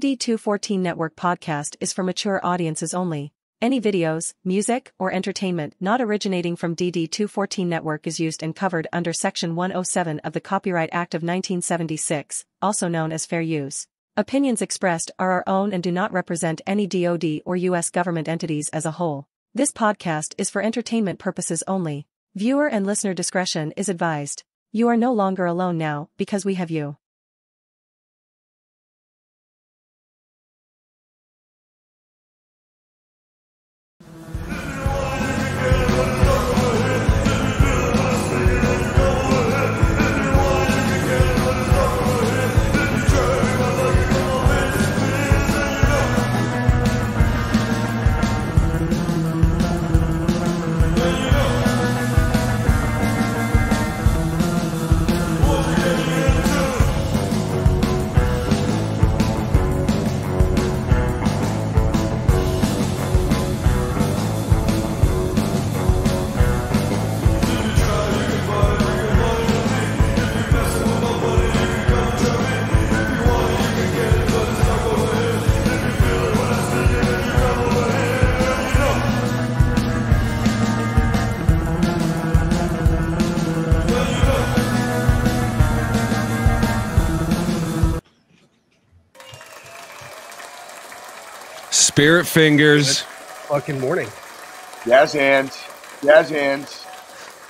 DD214 Network podcast is for mature audiences only. Any videos, music, or entertainment not originating from DD214 Network is used and covered under Section 107 of the Copyright Act of 1976, also known as fair use. Opinions expressed are our own and do not represent any DoD or U.S. government entities as a whole. This podcast is for entertainment purposes only. Viewer and listener discretion is advised. You are no longer alone now because we have you. Spirit fingers, fucking morning. Jazz hands. Jazz hands.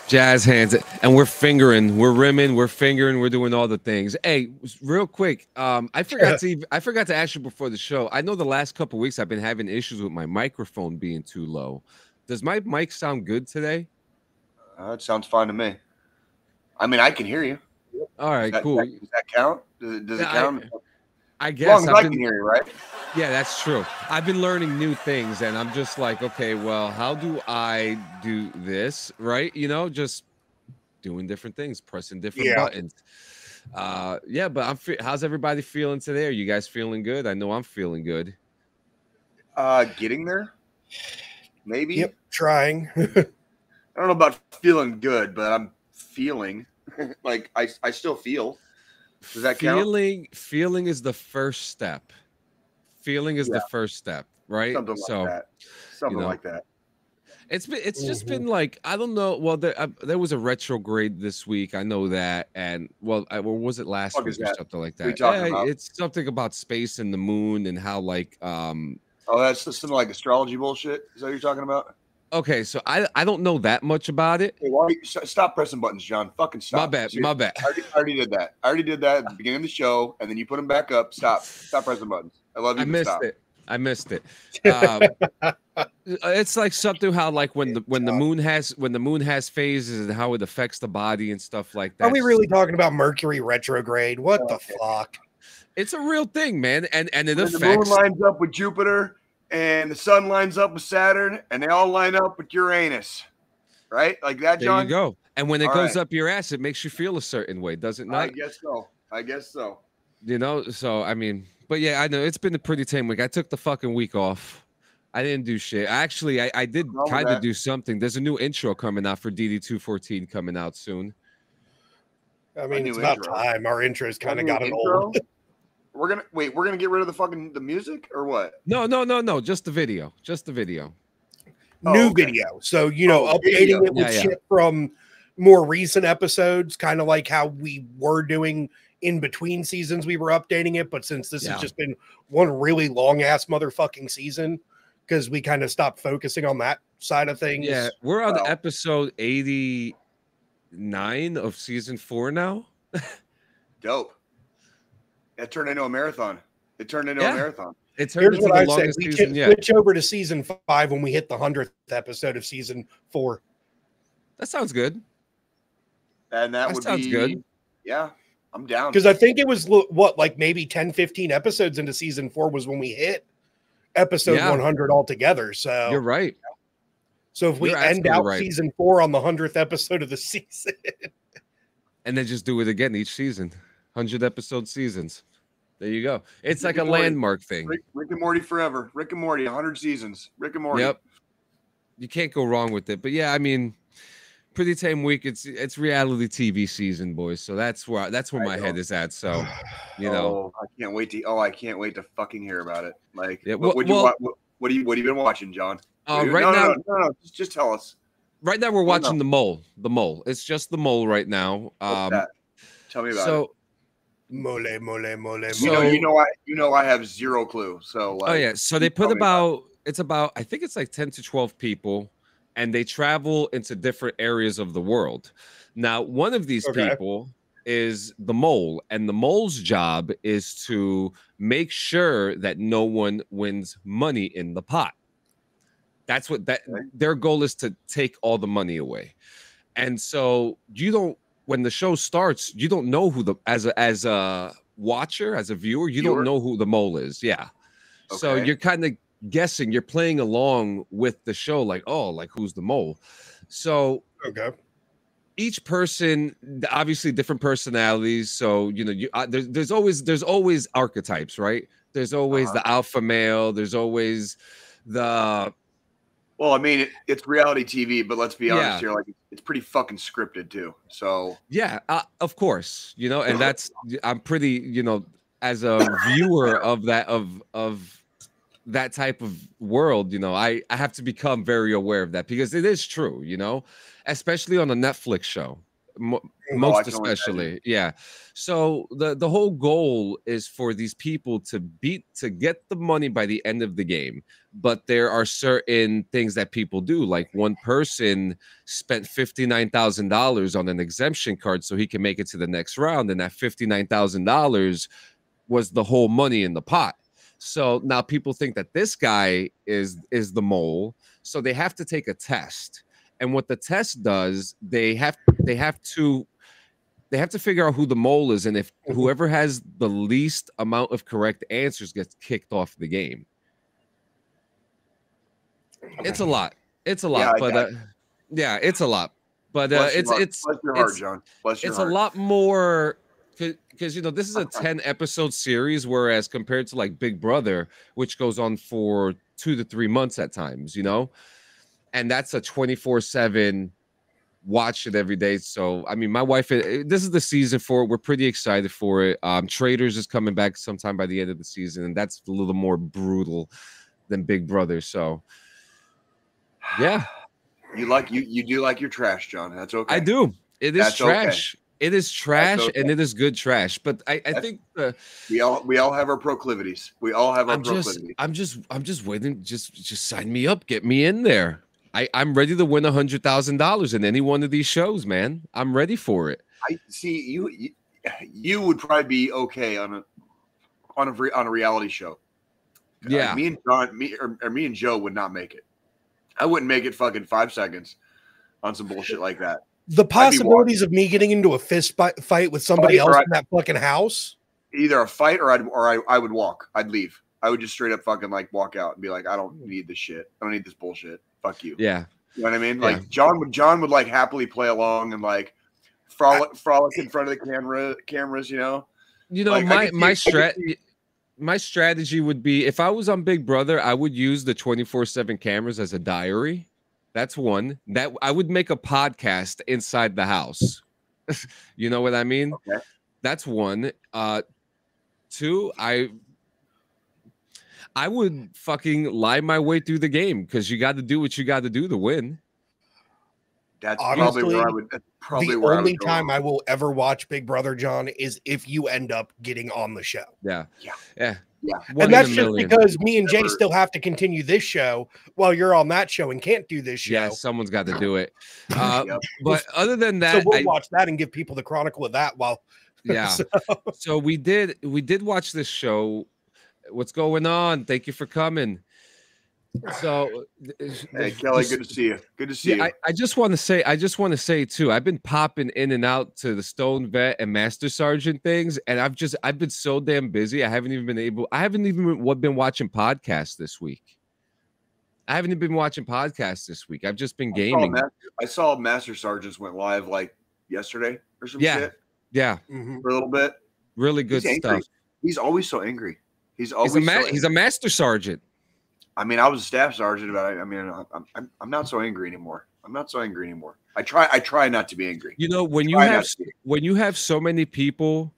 jazz hands, and we're fingering, we're rimming, we're fingering, we're doing all the things. Hey, real quick, um, I forgot to even, I forgot to ask you before the show. I know the last couple weeks I've been having issues with my microphone being too low. Does my mic sound good today? Uh, it sounds fine to me. I mean, I can hear you. All right, Does that, cool. Does that count? Does, it- does it Yeah, I- count? I guess long as I've I been- can hear you, right? Yeah, that's true. I've been learning new things and I'm just like, okay, well, how do I do this? Right? You know, just doing different things, pressing different Yeah. buttons. Uh yeah, but I'm fe- how's everybody feeling today? Are you guys feeling good? I know I'm feeling good. Uh, getting there. Maybe. Yep, trying. I don't know about feeling good, but I'm feeling like I, I still feel. Does that count? feeling feeling is the first step. Feeling is the first step, right? Something like so that. Something know, like that. It's been it's just Mhm. been like I don't know. Well, there uh, there was a retrograde this week. I know that, and well, I, or was it last Fuck week or something like What are you that? Yeah, about? it's something about space and the moon and how like um. Oh, that's something like astrology bullshit. Is that what you're talking about? Okay, so I I don't know that much about it. Hey, why you, s- stop pressing buttons, John. Fucking stop. My bad, Seriously. my bad. I already, I already did that. I already did that at the beginning of the show, and then you put them back up. Stop. Stop pressing buttons. I love you. I missed stop. it. I missed it. Um, it's like something how like when the when the moon has when the moon has phases and how it affects the body and stuff like that. Are we really talking about Mercury retrograde? What the Okay. fuck? It's a real thing, man, and and it When the moon lines up with Jupiter, and the sun lines up with Saturn, and they all line up with Uranus, right? Like that, There you go. And when it All goes right. up your ass, it makes you feel a certain way, does it I guess so. I guess so. You know. So I mean, but yeah, I know it's been a pretty tame week. I took the fucking week off. I didn't do shit. Actually, I, I did kind of do something. There's a new intro coming out for DD214 coming out soon. I mean, it's about intro. time. Our intros kind of got an intro? old. We're gonna wait. We're gonna get rid of the fucking the music or what? No, no, no, no. Just the video. Just the video. Oh, New okay. video. So, you know, Oh, updating video. it with Yeah, yeah. shit from more recent episodes, kind of like how we were doing in between seasons, we were updating it. But since this Yeah. has just been one really long ass motherfucking season, because we kind of stopped focusing on that side of things. Yeah, we're on Wow. episode 89 of season four now. Dope. It turned into a marathon. It turned into Yeah. a marathon. It turned Here's into what the I say: longest we season yet. switch over to season five when we hit the hundredth episode of season four. That sounds good. And that, That would sounds be good. Yeah, I'm down. Because I think it was what, like maybe 10, 15 episodes into season four was when we hit episode Yeah. 100 altogether. So, You're right. so if we you're end out right. season four on the 100th episode of the season, And then just do it again each season. 100 episode seasons. There you go. It's like a Morty. landmark thing. Rick, Rick and Morty forever. Rick and Morty, 100 seasons. Rick and Morty. Yep. You can't go wrong with it. But yeah, I mean, Pretty Tame Week. It's it's reality TV season, boys. So that's where that's where I my head is at. So you know, oh, I can't wait to. Oh, I can't wait to fucking hear about it. Like, Yeah, what, well- what, you, well- what, what do you what have you been watching, John? uh, you- right no, now, no, no, no, no, Just, just tell us. right now we're no. watching the mole. The mole. It's just the mole right now. Um? Tell me about it. So Mole, mole, mole, You know, you know, I you know, I have zero clue. So, like, oh yeah, so they put about about it's about I think it's like ten to twelve people, and they travel into different areas of the world. Now, one of these Okay. people is the mole, and the mole's job is to make sure that no one wins money in the pot. That's what that Okay. their goal is to take all the money away. And so you don't when the show starts, you don't know who the as a as a watcher, as a viewer, you Viewer. don't know who the mole is. Yeah. So you're kind of guessing, you're playing along with the show, like, oh, like who's the mole? So Okay. each person obviously different personalities so you know you uh, there's there's always there's always archetypes right there's always Uh-huh. the alpha male there's always the Well, I mean, it, it's reality TV, but let's be Yeah. honest here. Like, it's pretty fucking scripted too. So, yeah uh, of course you know and that's i'm pretty you know as a viewer of that of of that type of world you know i i have to become very aware of that because it is true you know especially on a netflix show Mo- Oh, most can only imagine. especially yeah. So the the whole goal is for these people to beat to get the money by the end of the game but there are certain things that people do like one person spent $59000 on an exemption card so he can make it to the next round and that $59000 was the whole money in the pot. So now people think that this guy is is the mole so they have to take a test and what the test does they have they have to they have to figure out who the mole is and if Mhm. whoever has the least amount of correct answers gets kicked off the game. It's a lot. It's a lot Yeah, but uh, yeah it's a lot. But uh, it's heart. it's bless your heart, it's- John. Bless your it's a lot more because you know this is a 10 episode series whereas compared to like big brother which goes on for two to three months at times you know and that's a 24 7 watch it every day so i mean my wife eh, this is the season for it we're pretty excited for it um Traitors is coming back sometime by the end of the season and that's a little more brutal than big brother so yeah You like you you do like your trash, John. That's okay. I do. It is That's okay. trash. It is trash okay. and it is good trash. But I, I think uh, We all we all have our proclivities. We all have our I'm just. I'm just I'm just waiting. Just just sign me up. Get me in there. I, I'm ready to win a hundred thousand dollars in any one of these shows, man. I'm ready for it. I see you, you. You would probably be okay on a on a re- on a reality show. Uh, Yeah. me and John, me or, or me and Joe would not make it. I wouldn't make it fucking five seconds on some bullshit like that. The possibilities of me getting into a fist fi- fight with somebody Fight, else I- in that fucking house. Either a fight or I'd or I, I would walk. I'd leave. I would just straight up fucking like walk out and be like, I don't need this shit. I don't need this bullshit. Fuck you. Yeah. You know what I mean? Yeah. Like John would John would like happily play along and like frolic frolic in front of the camera cameras, you know. You know, Like, my see- my I could strat my strategy would be if I was on Big Brother, I would use the 24/7 cameras as a diary. That's one. That I would make a podcast inside the house. you know what I mean? Okay. That's one. Uh two, I I would fucking lie my way through the game because you got to do what you got to do to win. That's Honestly, probably where I would probably the where only I would go time wrong. I will ever watch Big Brother John is if you end up getting on the show. Yeah. Yeah. Yeah. Yeah. And that's just because me and Jay Never- still have to continue this show while you're on that show and can't do this show. Yeah, someone's got to do it. Uh, Yep. But other than that, so that, we'll I- watch that and give people the chronicle of that while yeah. so- so we did we did watch this show what's going on thank you for coming so Hey Kelly, the- good to see you. Good to see yeah, you. I, I just want to say i just want to say too i've been popping in and out to the stone vet and master sergeant things and i've just i've been so damn busy i haven't even been able i haven't even been, what- been watching podcasts this week i haven't even been watching podcasts this week i've just been I saw, gaming Master, I saw Master Sergeants went live like yesterday or some Yeah. shit yeah Mhm. for a little bit. really good He's angry. stuff He's always so angry. He's he's always a, ma- so he's a master sergeant I mean, I was a staff sergeant, but I, I mean, I'm, I'm I'm not so angry anymore. I'm not so angry anymore. I try. I try not to be angry. You know, when you have when you have so many people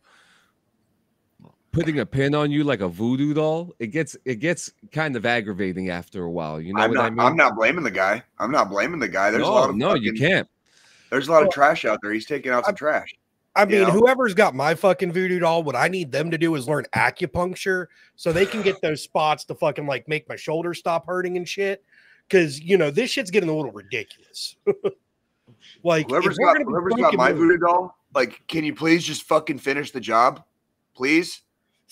putting a pin on you like a voodoo doll, it gets it gets kind of aggravating after a while. You know I'm what not. I mean? I'm not blaming the guy. I'm not blaming the guy. There's no, a lot of no, you can't. There's a lot of trash out there. He's taking out some trash. I mean, Yeah. whoever's got my fucking voodoo doll, what I need them to do is learn acupuncture so they can get those spots to fucking like make my shoulders stop hurting and shit. Cause you know, this shit's getting a little ridiculous. like, Whoever's got whoever's got my voodoo doll, like, can you please just fucking finish the job, please?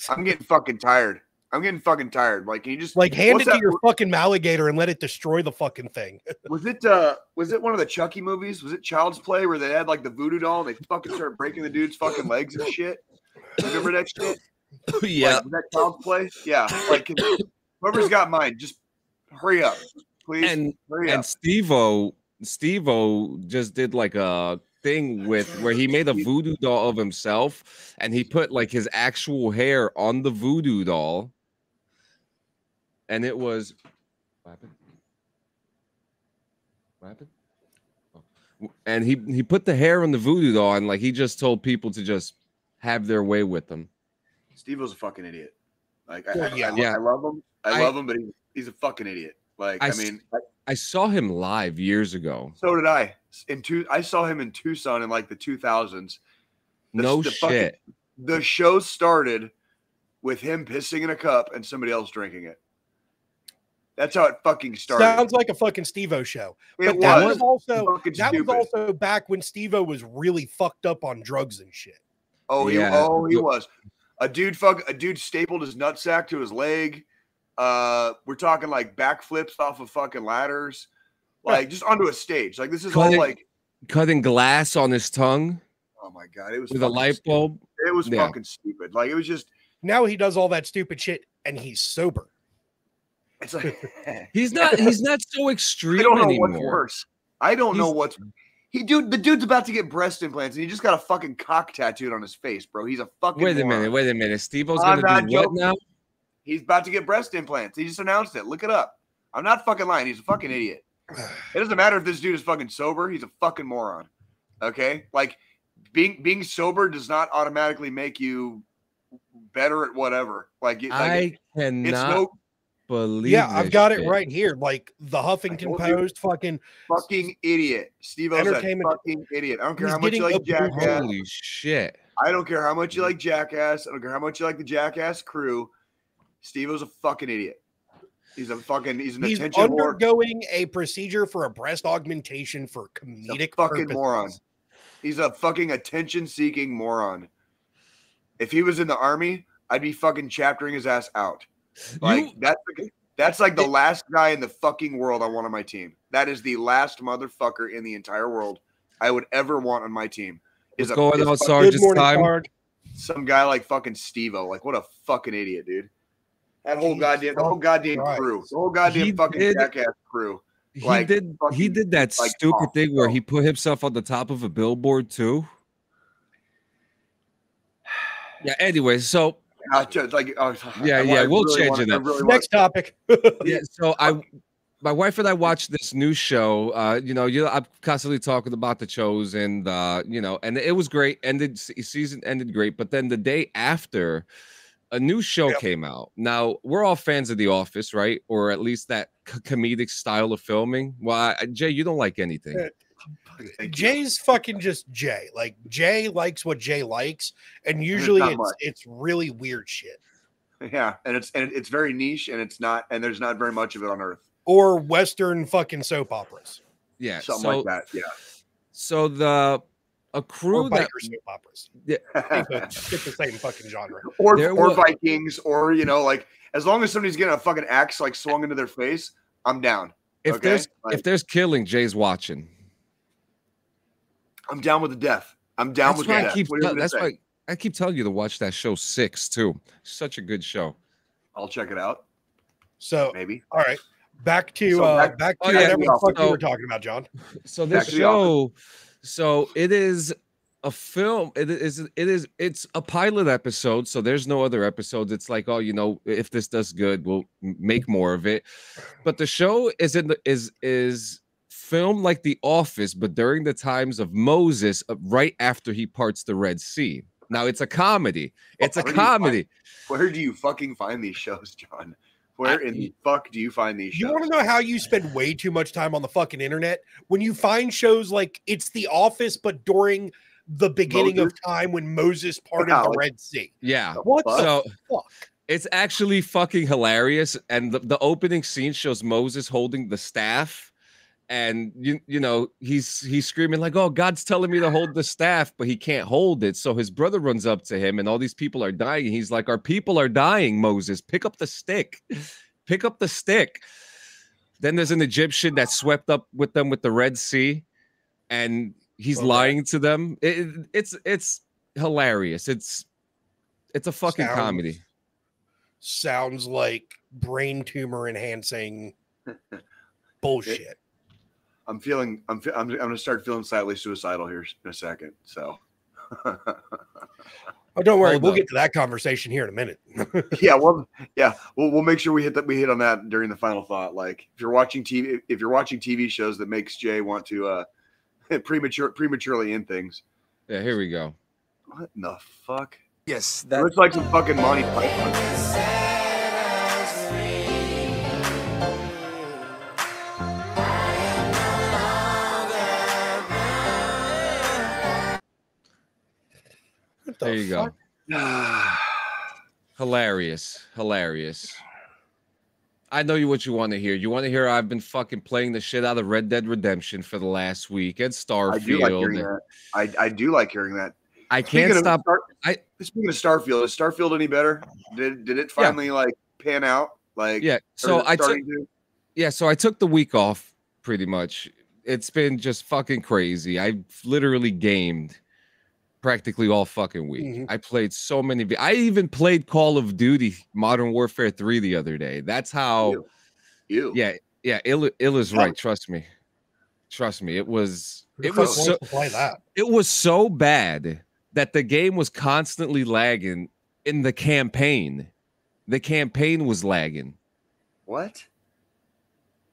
I'm getting fucking tired. I'm getting fucking tired. Like, can you just like hand what's it to your fucking alligator and let it destroy the fucking thing. Was it uh was it one of the Chucky movies? Was it Child's Play where they had like the voodoo doll and they fucking started breaking the dude's fucking legs and shit? Remember that shit? yeah. Like, was that Child's Play? Yeah. Like can- whoever's got mine, just hurry up, please. and hurry and up. Steve-O, Steve-O just did like a thing with where he made a voodoo doll of himself and he put like his actual hair on the voodoo doll. And it was what happened? What happened? Oh. And he he put the hair on the voodoo doll and like he just told people to just have their way with them. Steve was a fucking idiot. Like I, Well, I- yeah. I, Yeah. I love him. I, I- love him, but he, he's a fucking idiot. Like I, mean, I saw him live years ago. so did I. In two, I saw him in Tucson in like the 2000s. No the fucking- shit. the show started with him pissing in a cup and somebody else drinking it. That's how it fucking started. Sounds like a fucking Steve-O show. it But that was was also fucking that stupid. was also back when Steve-O was really fucked up on drugs and shit. oh, he, Yeah. oh, he was. A dude fuck a dude stapled his nutsack to his leg. Uh, we're talking like backflips off of fucking ladders, like just onto a stage. Like this is all like, Cutting glass on his tongue oh my god, it was with a fucking light stupid. bulb. It was Yeah. fucking stupid. Like it was just. Now he does all that stupid shit and he's sober. It's like eh. He's not. He's not so extreme I don't know anymore. what's worse. I don't know what's he dude. The dude's about to get breast implants, and he just got a fucking cock tattooed on his face, bro. He's a fucking. Wait a moron. minute. Wait a minute. Steve-O's I'm gonna do what now? He's about to get breast implants. He just announced it. Look it up. I'm not fucking lying. He's a fucking idiot. It doesn't matter if this dude is fucking sober. He's a fucking moron. Okay, like being being sober does not automatically make you better at whatever. Like, it- like I cannot it's no believe. Yeah, I've this got it right here. Like the Huffington. Post, fucking fucking idiot. Steve-O's a Entertainment- fucking idiot. I don't care He's how much you like approved. Jackass. Holy shit! I don't care how much you like Jackass. I don't care how much you like the Jackass crew. Steve-O's a fucking idiot. He's a fucking he's an he's attention whore. undergoing a procedure for a breast augmentation for He's a comedic fucking purposes. moron. He's a fucking attention seeking moron. If he was in the army, I'd be fucking chaptering his ass out. Like You- that's the- that's like the last guy in the fucking world I want on my team. That is the last motherfucker in the entire world I would ever want on my team. Is What's a, going is on, fucking Sarge? Good morning, time. Sarge. some guy like fucking Steve-O. Like what a fucking idiot, dude. That whole Jesus goddamn the whole goddamn Christ. crew. The whole goddamn He fucking did- jackass crew. He like, did. He did that like, stupid oh, thing where he put himself on the top of a billboard too. Yeah. Anyway, so just like oh, Yeah, I- yeah, I we'll really change wanna- it I up. really wanna- Next topic. yeah, so I, my wife and I watched this new show. Uh, you know, you I'm constantly talking about the shows, and uh, you know, and it was great. Ended se- season ended great, but then the day after, a new show Yep. came out. Now we're all fans of The Office, right? Or at least that c- comedic style of filming. Well, I, Jay, you don't like anything. Yeah. Thank you. Jay's fucking just Jay. Like Jay likes what Jay likes, and usually not it's much. it's really weird shit. Yeah, and it's and it's very niche, and it's not, and there's not very much of it on Earth. Or Western fucking soap operas. Yeah. Something so, like that. Yeah. so the a Or crew biker that soap operas. Yeah. It's the same fucking genre. or There or wa- Vikings, or you know, like as long as somebody's getting a fucking axe like swung into their face, I'm down. if Okay, there's like- if there's killing, Jay's watching. I'm down with the death. I'm down That's with the why I death. keep. What are you tell- gonna that's say? why I keep telling you to watch that show Six too. Such a good show. I'll check it out. So Maybe. all right. Back to So uh back- back to oh, yeah, whatever the fuck so- you were talking about, John. So this to show, so it is a film. It is. It is. It's a pilot episode. So there's no other episodes. It's like, oh, you know, if this does good, we'll make more of it. But the show is in the is is filmed like The Office, but during the times of Moses, uh, right after he parts the Red Sea. Now it's a comedy. It's a Where do you find- comedy. Where do you fucking find these shows, John? Where in the fuck do you find these You shows? want to know how you spend way too much time on the fucking internet when you find shows like it's The Office, but during the beginning Moses? of time when Moses parted Yeah, the Red Sea. Yeah. What the So fuck? it's actually fucking hilarious. And the, the opening scene shows Moses holding the staff. And you you know he's he's screaming like oh God's telling me to hold the staff but he can't hold it. So his brother runs up to him and all these people are dying. He's like our people are dying Moses. Pick up the stick. Pick up the stick. Then there's an Egyptian that swept up with them with the Red Sea and he's oh, Okay. lying to them. It- it- it's it's hilarious. It's it's a fucking Sounds- comedy. Sounds like brain tumor enhancing bullshit. I'm feeling. I'm. I'm. I'm gonna start feeling slightly suicidal here in a second. So. Oh, don't worry, Hold we'll up. get to that conversation here in a minute. yeah. Well. Yeah. We'll. We'll make sure we hit that. We hit on that during the final thought. Like if you're watching TV, if you're watching TV shows that makes Jay want to uh premature prematurely end things. yeah here we go What in the fuck? Yes, that looks like some fucking Monty Python. The there you fuck? go Hilarious. Hilarious. I know you what you want to hear. You want to hear I've been fucking playing the shit out of Red Dead Redemption for the last week and I do like hearing Starfield. that. I, I do like hearing that. I Speaking can't of stop. Star- I- speaking of Starfield, is Starfield any better? Did did it finally like pan out? Like Yeah. So I took to? yeah, so I took the week off pretty much. It's been just fucking crazy. I literally gamed practically all fucking week. Mhm. I played so many. I even played Call of Duty Modern Warfare 3 the other day. That's how Ew. Ew. Yeah, yeah, ill, ill is right. Trust me, trust me. It was it was so play that. it was so bad that the game was constantly lagging in the campaign. The campaign was lagging. What?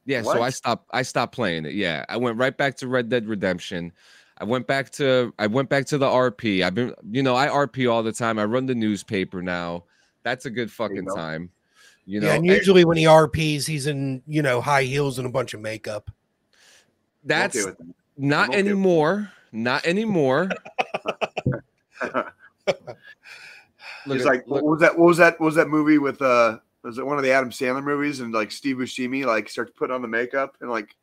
Yeah, so I What? stopped. I stopped playing it. Yeah, I went right back to Red Dead Redemption. I went back to I went back to the RP. I've been you know I RP all the time. I run the newspaper now. That's a good fucking go. time. You know, yeah, and usually when he RPs, he's in you know high heels and a bunch of makeup. That's okay not okay anymore. Not anymore. Look He's like, look- what was that? What was that? What was that movie with? uh Was it one of the Adam Sandler movies? And like Steve Buscemi like starts putting on the makeup and like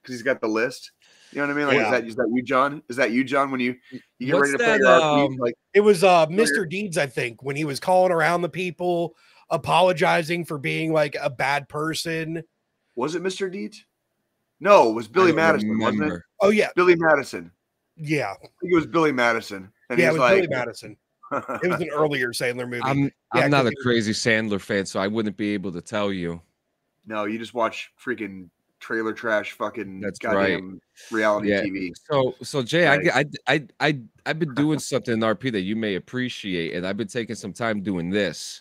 because he's got the list. You know what I mean? Like, Yeah. is that is that you, John? Is that you, John? When you you get What's ready to play that, your RP, um, like It was uh Mr. Deeds, I think, when he was calling around the people, apologizing for being like a bad person. was it Mr. Deeds? No, it was Billy don't Madison, wasn't it? Oh yeah, Billy Madison. yeah, I think it was Billy Madison. And yeah. It was like, Billy Madison. It was an earlier Sandler movie. I'm Yeah, I'm not 'cause a crazy Sandler fan, so I wouldn't be able to tell you. no, you just watch freaking trailer trash, fucking That's right. goddamn reality Yeah. TV. So so Jay, I Right. get- I I I I've been doing something in RP that you may appreciate, and I've been taking some time doing this.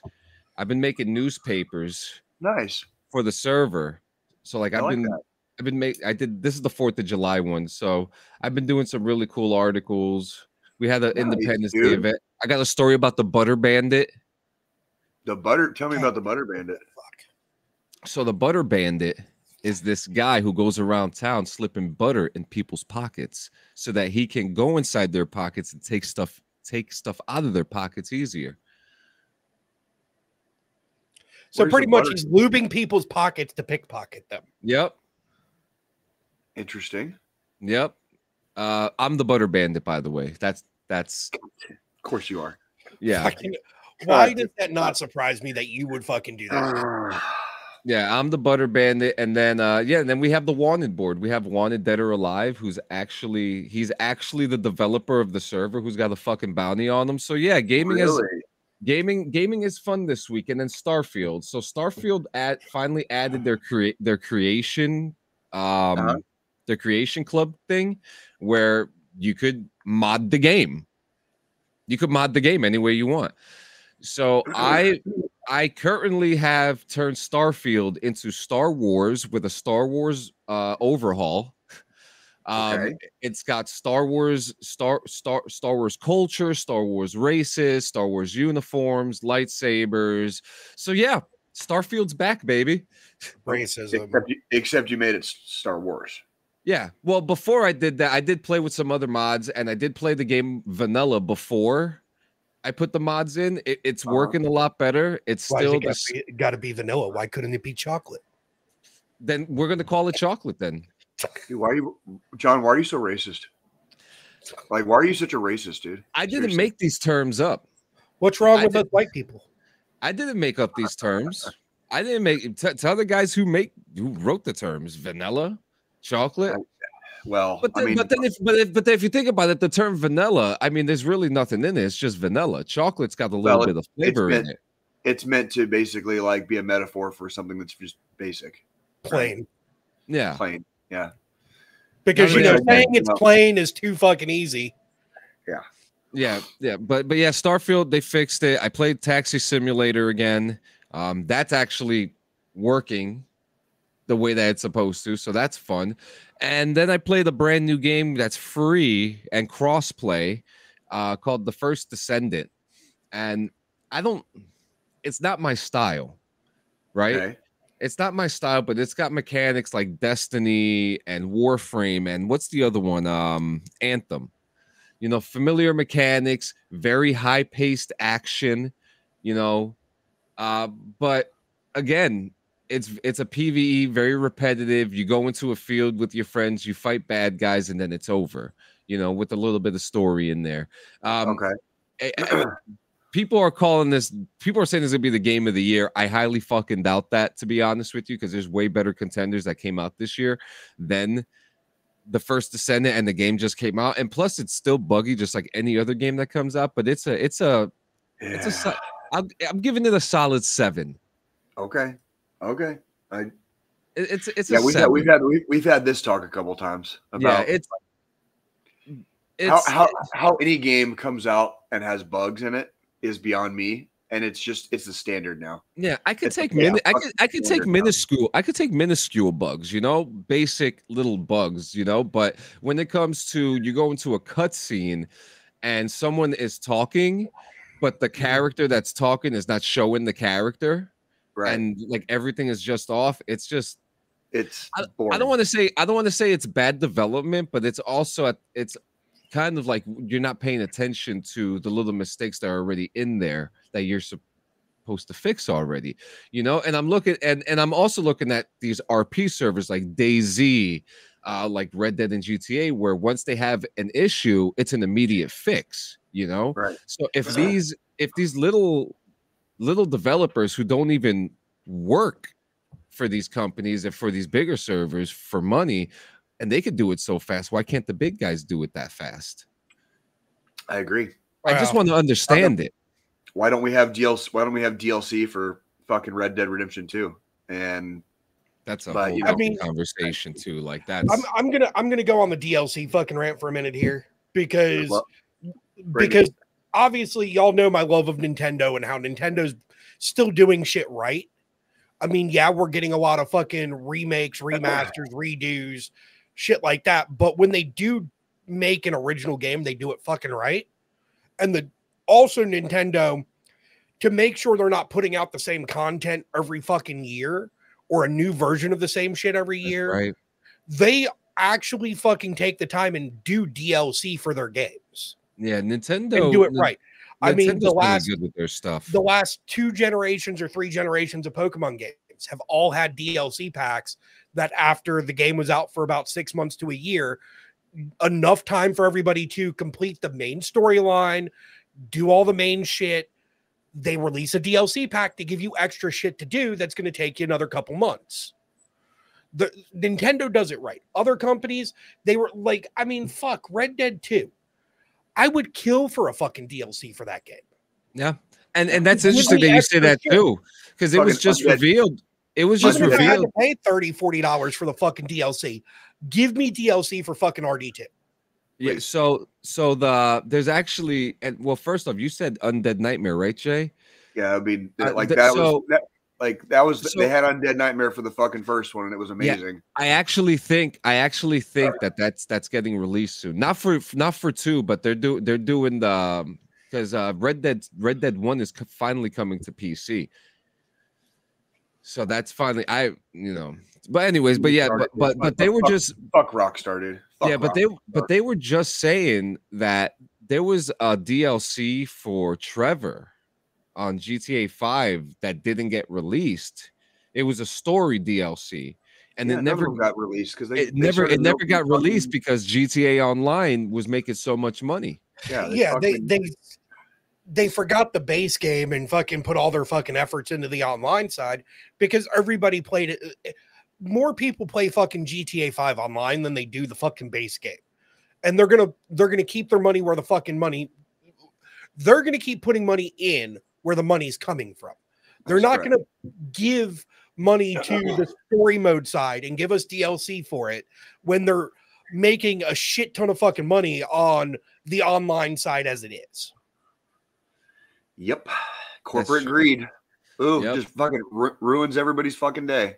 I've been making newspapers Nice. for the server. So like I I've like been that. I've been make I did this is the fourth of July one. So I've been doing some really cool articles. We had an Nice, Independence Day event. I got a story about the Butter Bandit. The butter. Tell me about the butter bandit. Fuck. So the Butter Bandit is this guy who goes around town slipping butter in people's pockets so that he can go inside their pockets and take stuff take stuff out of their pockets easier. so Where's pretty much he's lubing people's pockets to pickpocket them. Yep. Interesting. Yep. Uh, I'm the Butter Bandit, by the way. That's that's Of course you are. yeah. Fucking- Why does that not surprise me that you would fucking do that? Yeah, I'm the Butter Bandit, and then uh yeah, and then we have the Wanted board. We have Wanted Dead or Alive, who's actually he's actually the developer of the server who's got a fucking bounty on him. So yeah, gaming is gaming gaming is fun this week, and then Starfield. So Starfield at finally added their create their creation um Uh-huh. their creation club thing where you could mod the game. You could mod the game any way you want. So I I currently have turned Starfield into Star Wars with a Star Wars uh, overhaul. Um, Okay. It's got Star Wars, Star Star Star Wars culture, Star Wars races, Star Wars uniforms, lightsabers. So yeah, Starfield's back, baby. Racism. Except you, except you made it Star Wars. Yeah. Well, before I did that, I did play with some other mods, and I did play the game vanilla before I put the mods in. It, it's Uh-huh. working a lot better. It's Why still it gotta be, vanilla? Why couldn't it be chocolate? then we're gonna call it chocolate then. Dude, why are you, John? Why are you so racist? Like, why are you such a racist, dude? I didn't Seriously. make these terms up. What's wrong I with did- us white people? I didn't make up these terms. I didn't make t- tell the guys who make who wrote the terms vanilla, chocolate. Well, But then, I mean, but then if but if but if you think about it, the term vanilla, I mean, there's really nothing in it. It's just vanilla. Chocolate's got a little Well, bit of flavor in it. it's meant to basically like be a metaphor for something that's just basic, Plain. Yeah. plain. Yeah. Because No, you no, know, no, saying it's plain is too fucking easy. Yeah. Yeah, yeah, but but yeah, Starfield they fixed it. I played Taxi Simulator again. Um, that's actually working the way that it's supposed to, so that's fun. And then I played a brand new game that's free and crossplay, uh, called The First Descendant. And I don't, it's not my style, right? Okay. it's not my style, but it's got mechanics like Destiny and Warframe and what's the other one? Um, Anthem. You know, familiar mechanics, very high paced action, you know. Uh, but again, it's it's a PvE, very repetitive. You go into a field with your friends, you fight bad guys, and then it's over. You know, with a little bit of story in there. Um, Okay. people are calling this people are saying this is gonna be the game of the year i highly fucking doubt that to be honest with you because there's way better contenders that came out this year than the first descendant and the game just came out and plus it's still buggy just like any other game that comes out but it's a it's a it's a Yeah. I'm, I'm giving it a solid seven Okay. Okay. I, it's it's yeah, a we've had, we've had we've, we've had this talk a couple times about yeah about it's how, it's how how any game comes out and has bugs in it is beyond me, and it's just it's the standard now. Yeah, I could It's- take mini- I could I could take standard now. minuscule I could take minuscule bugs, you know, basic little bugs, you know. But when it comes to you go into a cutscene and someone is talking, but the character that's talking is not showing the character, Right. and like everything is just off. It's just it's I boring. don't want to say I don't want to say it's bad development, but it's also at- it's kind of like you're not paying attention to the little mistakes that are already in there that you're supposed to fix already. You know, and I'm looking and and I'm also looking at these RP servers like DayZ, uh, like Red Dead and GTA, where once they have an issue, it's an immediate fix. You know, Right. so if these if these little little developers who don't even work for these companies and for these bigger servers for money and they could do it so fast why can't the big guys do it that fast I agree. i just want to understand it Why don't we have DLC? Why don't we have DLC for fucking Red Dead Redemption 2? And that's a But, whole you other know- I mean- conversation too like that I'm, I'm gonna I'm gonna go on the DLC fucking rant for a minute here because Well, because obviously y'all know my love of Nintendo and how Nintendo's still doing shit right. I mean, yeah, we're getting a lot of fucking remakes, remasters, redos, shit like that. But when they do make an original game, they do it fucking right. And the also Nintendo to make sure they're not putting out the same content every fucking year or a new version of the same shit every year right they actually fucking take the time and do DLC for their games yeah nintendo and do it right. I mean, the last good with their stuff the last two generations or three generations of Pokemon games have all had DLC packs that after the game was out for about six months to a year, enough time for everybody to complete the main storyline, do all the main shit. They release a DLC pack to give you extra shit to do that's going to take you another couple months. The Nintendo does it right. Other companies, they were like, I mean, fuck, Red Dead 2. I would kill for a fucking DLC for that game. yeah and and that's interesting that you say that shit. too because it was just undead. revealed it was just Even if I had revealed to pay 30 $40 for the fucking DLC, give me DLC for fucking RD2. Yeah. Please. So so the there's actually and well, first off, you said Undead Nightmare, right, Jay? yeah, I mean, Uh, like th- that so- was that, Like that was So- they had Undead Nightmare for the fucking first one, and it was Yeah. amazing. I actually think I actually think that that's that's getting released soon. Not for not for two, but they're do they're doing the because uh, Red Dead Red Dead One is finally coming to PC. So that's finally I you know. But anyways, but yeah, but but but they were just Fuck Rockstar, dude. Fuck yeah, but they but they were just saying that there was a DLC for Trevor on GTA 5 that didn't get released. It was a story DLC and Yeah, it never got released because it they never it never milking got released fucking- because GTA Online was making so much money. yeah, yeah, they fucking- they they forgot the base game and fucking put all their fucking efforts into the online side because everybody played it. uh, More people play fucking GTA 5 online than they do the fucking base game. And they're gonna they're gonna keep their money where the fucking money they're gonna keep putting money in where the money's coming from. They're That's not correct. gonna give money to the story mode side and give us DLC for it when they're making a shit ton of fucking money on the online side as it is. Yep. Corporate true. greed. Ooh, Yep. just fucking ru- ruins everybody's fucking day.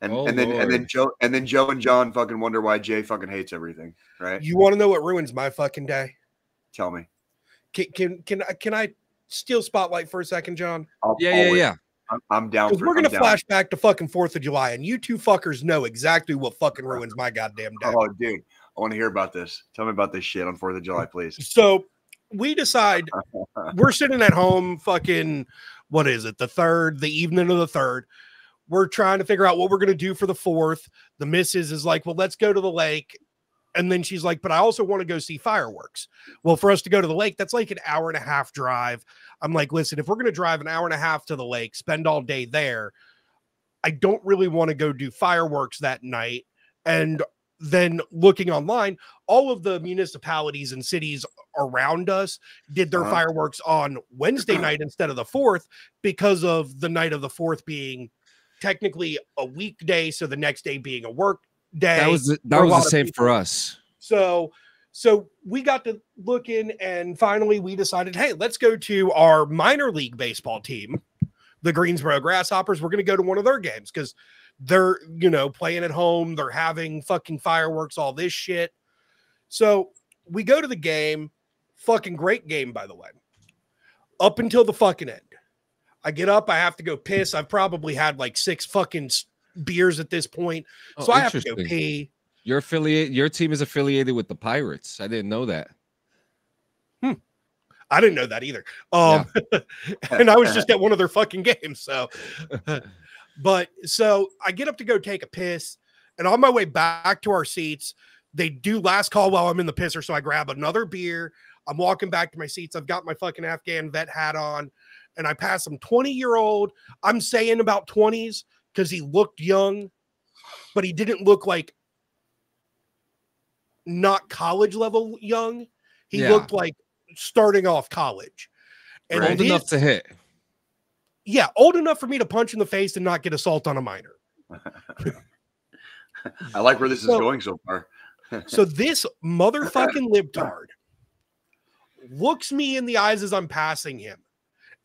And Oh, and then and then Joe and then Joe and John fucking wonder why Jay fucking hates everything, right? You want to know what ruins my fucking day? Tell me. Can can can I can I steal spotlight for a second, John? I'll Yeah, yeah, always- yeah. I'm, I'm down. Because For, we're gonna I'm down. flash back to fucking Fourth of July, and you two fuckers know exactly what fucking ruins my goddamn day. Oh, dude, I want to hear about this. Tell me about this shit on Fourth of July, please. So we decide we're sitting at home, fucking what is it, the third, the evening of the third. We're trying to figure out what we're gonna do for the fourth. The missus is like, Well, let's go to the lake. And then she's like, But I also want to go see fireworks. Well, for us to go to the lake, that's like an hour and a half drive. I'm like, listen, if we're gonna drive an hour and a half to the lake, spend all day there, I don't really want to go do fireworks that night. And then looking online, all of the municipalities and cities around us did their Uh-huh. fireworks on Wednesday night instead of the fourth because of the night of the fourth being technically a weekday, so the next day being a work day. That was the, that was the same for us. So so we got to look in and finally we decided, hey, let's go to our minor league baseball team, the Greensboro Grasshoppers. We're gonna go to one of their games because they're you know playing at home, they're having fucking fireworks, all this shit. So we go to the game, fucking great game, by the way. Up until the fucking end. I get up, I have to go piss. I've probably had like six fucking beers at this point. Oh, so I have to go pee. Your affiliate, your team is affiliated with the Pirates. I didn't know that. Hmm. I didn't know that either. Um, and I was just at one of their fucking games. So, but so I get up to go take a piss, and on my way back to our seats, they do last call while I'm in the pisser. So I grab another beer. I'm walking back to my seats. I've got my fucking Afghan vet hat on, and I pass some 20 year old. I'm saying about 20s because he looked young, but he didn't look like not college level young. He Yeah. looked like starting off college. And Old his- enough to hit. yeah, old enough for me to punch in the face and not get assault on a minor. I like where this is going so far. So this motherfucking libtard looks me in the eyes as I'm passing him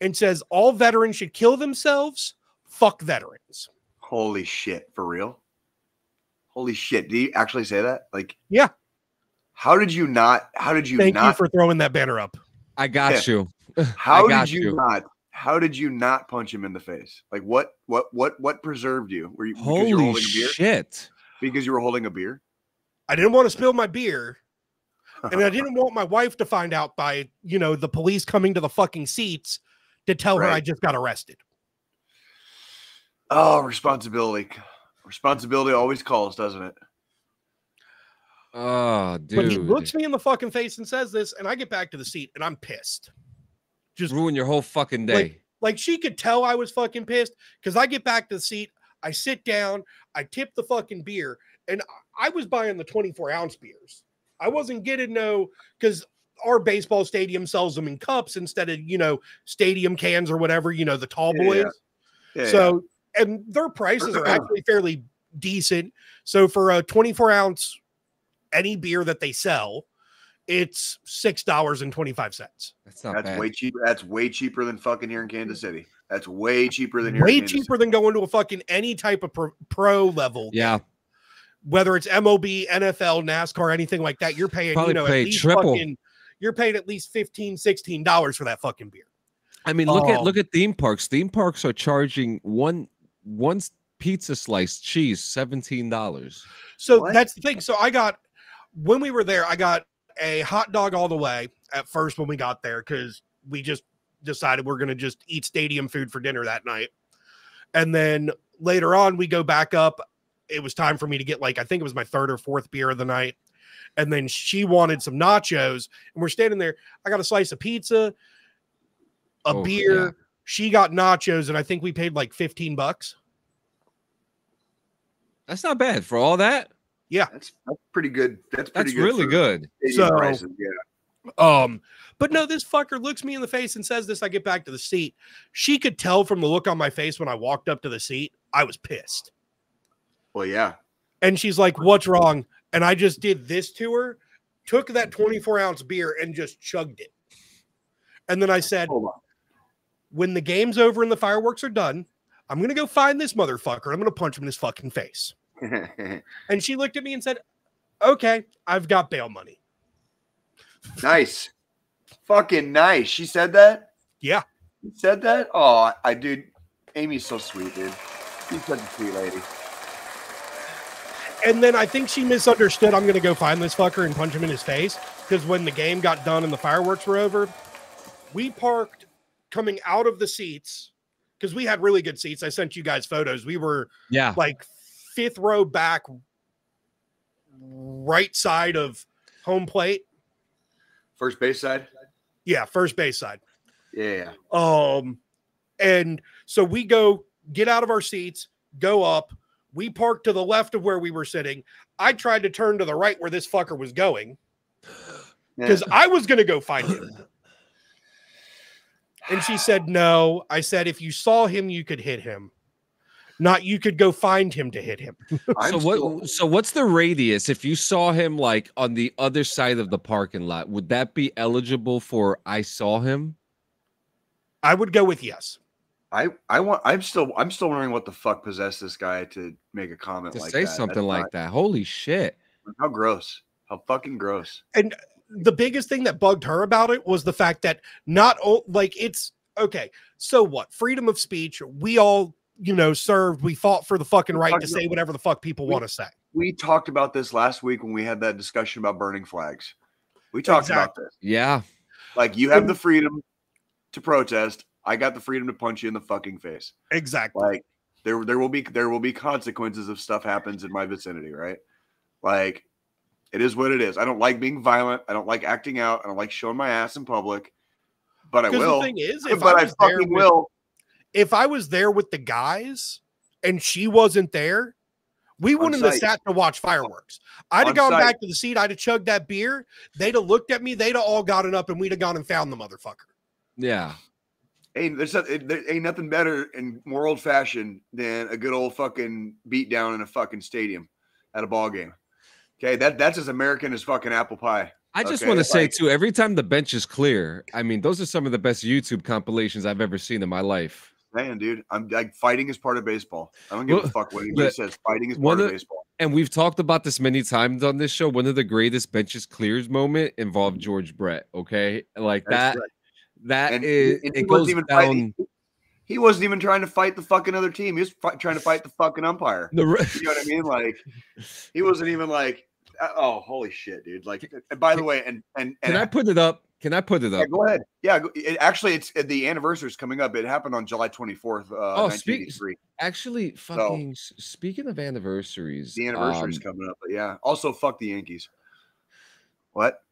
and says all veterans should kill themselves. Fuck veterans. Holy shit, for real? Holy shit! Do you actually say that? Like, Yeah. How did you not? How did you Thank not? you for throwing that banner up. I got you. how got did you, you. not? How did you not punch him in the face? Like what? What? What? What preserved you? Were you because you were Holy holding a beer? shit. Because you were holding a beer? I didn't want to spill my beer. And I didn't want my wife to find out by, you know, the police coming to the fucking seats to tell her I just got arrested. Oh, responsibility. Responsibility always calls, doesn't it? Oh, dude. But he looks me in the fucking face and says this, and I get back to the seat and I'm pissed. Just ruin your whole fucking day. Like- like she could tell I was fucking pissed because I get back to the seat, I sit down, I tip the fucking beer, and I- I was buying the 24 ounce beers. I wasn't getting no because our baseball stadium sells them in cups instead of you know stadium cans or whatever, you know, the tall boys. yeah. Yeah, so and their prices are actually fairly decent. So for a 24 ounce any beer that they sell, it's six dollars and 25 cents. That's not that's bad. way cheaper. That's way cheaper than fucking here in Kansas City. That's way cheaper than here. way in Kansas cheaper than going to a fucking any type of pro, pro level. Yeah, whether it's MOB, NFL, NASCAR, anything like that, you're paying Probably you know pay at least triple. fucking, you're paying at least 15 16 dollars for that fucking beer. I mean, look at Um, look at theme parks. Theme parks are charging one one pizza slice cheese seventeen dollars. So What? that's the thing. So I got when we were there, I got a hot dog all the way at first when we got there because we just decided we're gonna just eat stadium food for dinner that night. And then later on, we go back up. It was time for me to get like I think it was my third or fourth beer of the night. And then she wanted some nachos, and we're standing there. I got a slice of pizza, a Oh, beer. yeah. She got nachos, and I think we paid like 15 bucks. That's not bad for all that. That's, that's pretty good. That's pretty That's good. really good. So- prices, yeah. Um, but no, this fucker looks me in the face and says this. I get back to the seat. She could tell from the look on my face when I walked up to the seat, I was pissed. Well, yeah. And she's like, What's wrong? And I just did this to her, took that 24 ounce beer and just chugged it. And then I said, Hold When the game's over and the fireworks are done, I'm going to go find this motherfucker. I'm going to punch him in his fucking face. And she looked at me and said, Okay, I've got bail money. nice. Fucking nice. She said that? Yeah. Said that? Oh, I dude. Amy's so sweet, dude. She's such a sweet lady. And then I think she misunderstood. I'm going to go find this fucker and punch him in his face. Because when the game got done and the fireworks were over, we parked coming out of the seats because we had really good seats. I sent you guys photos. We were Yeah, like fifth row back, right side of home plate. First base side? Yeah, first base side. Yeah. Um, and so we go get out of our seats, go up. We parked to the left of where we were sitting. I tried to turn to the right where this fucker was going yeah. because I was going to go find him. And she said, No. I said, If you saw him, you could hit him. Not you could go find him to hit him. So what? So what's the radius? If you saw him like on the other side of the parking lot, would that be eligible for I saw him? I would go with yes. I I want. I'm still. I'm still wondering what the fuck possessed this guy to make a comment To like say that. something That's like not- that. Holy shit. How gross. How fucking gross. And the biggest thing that bugged her about it was the fact that not o- like it's okay. So what? Freedom of speech. We all, you know, served. We fought for the fucking right to say whatever the fuck people we- want to say. We talked about this last week when we had that discussion about burning flags. We talked about this. Yeah. Like you have the freedom to protest. I got the freedom to punch you in the fucking face. Exactly. Like there there will be there will be consequences if stuff happens in my vicinity, right? Like it is what it is. I don't like being violent. I don't like acting out. I don't like showing my ass in public. But I will. the thing is, if but I I was there fucking with- will. if I was there with the guys and she wasn't there, we On wouldn't have sat to watch fireworks. I'd have gone site. back to the seat. I'd have chugged that beer. They'd have looked at me. They'd have all gotten up and we'd have gone and found the motherfucker. Yeah. Ain't there's not, it, there ain't nothing better and more old fashioned than a good old fucking beat down in a fucking stadium at a ball game. Okay, that that's as American as fucking apple pie. I just Okay, want to say like- too, every time the bench is clear, I mean, those are some of the best YouTube compilations I've ever seen in my life. Man, dude, I'm like fighting is part of baseball. I don't give Well, a fuck what anybody says. Fighting is part of of- baseball. And we've talked about this many times on this show. One of the greatest benches clears moment involved mm-hmm. George Brett. Okay, like That's that. right. That And, is, and it goes even down. fighting. He wasn't even trying to fight the fucking other team. He was fi- trying to fight the fucking umpire. The, re- You know what I mean? Like he wasn't even like, uh, oh, holy shit, dude! Like, and by the way, and and and Can I put it up? Can I put it yeah, up? go ahead. Yeah, go- it, actually, it's the anniversary is coming up. It happened on July twenty fourth, uh, Oh, speak- Actually, fucking s- speaking of anniversaries, The anniversary is um, coming up, but yeah. Also, fuck the Yankees. What?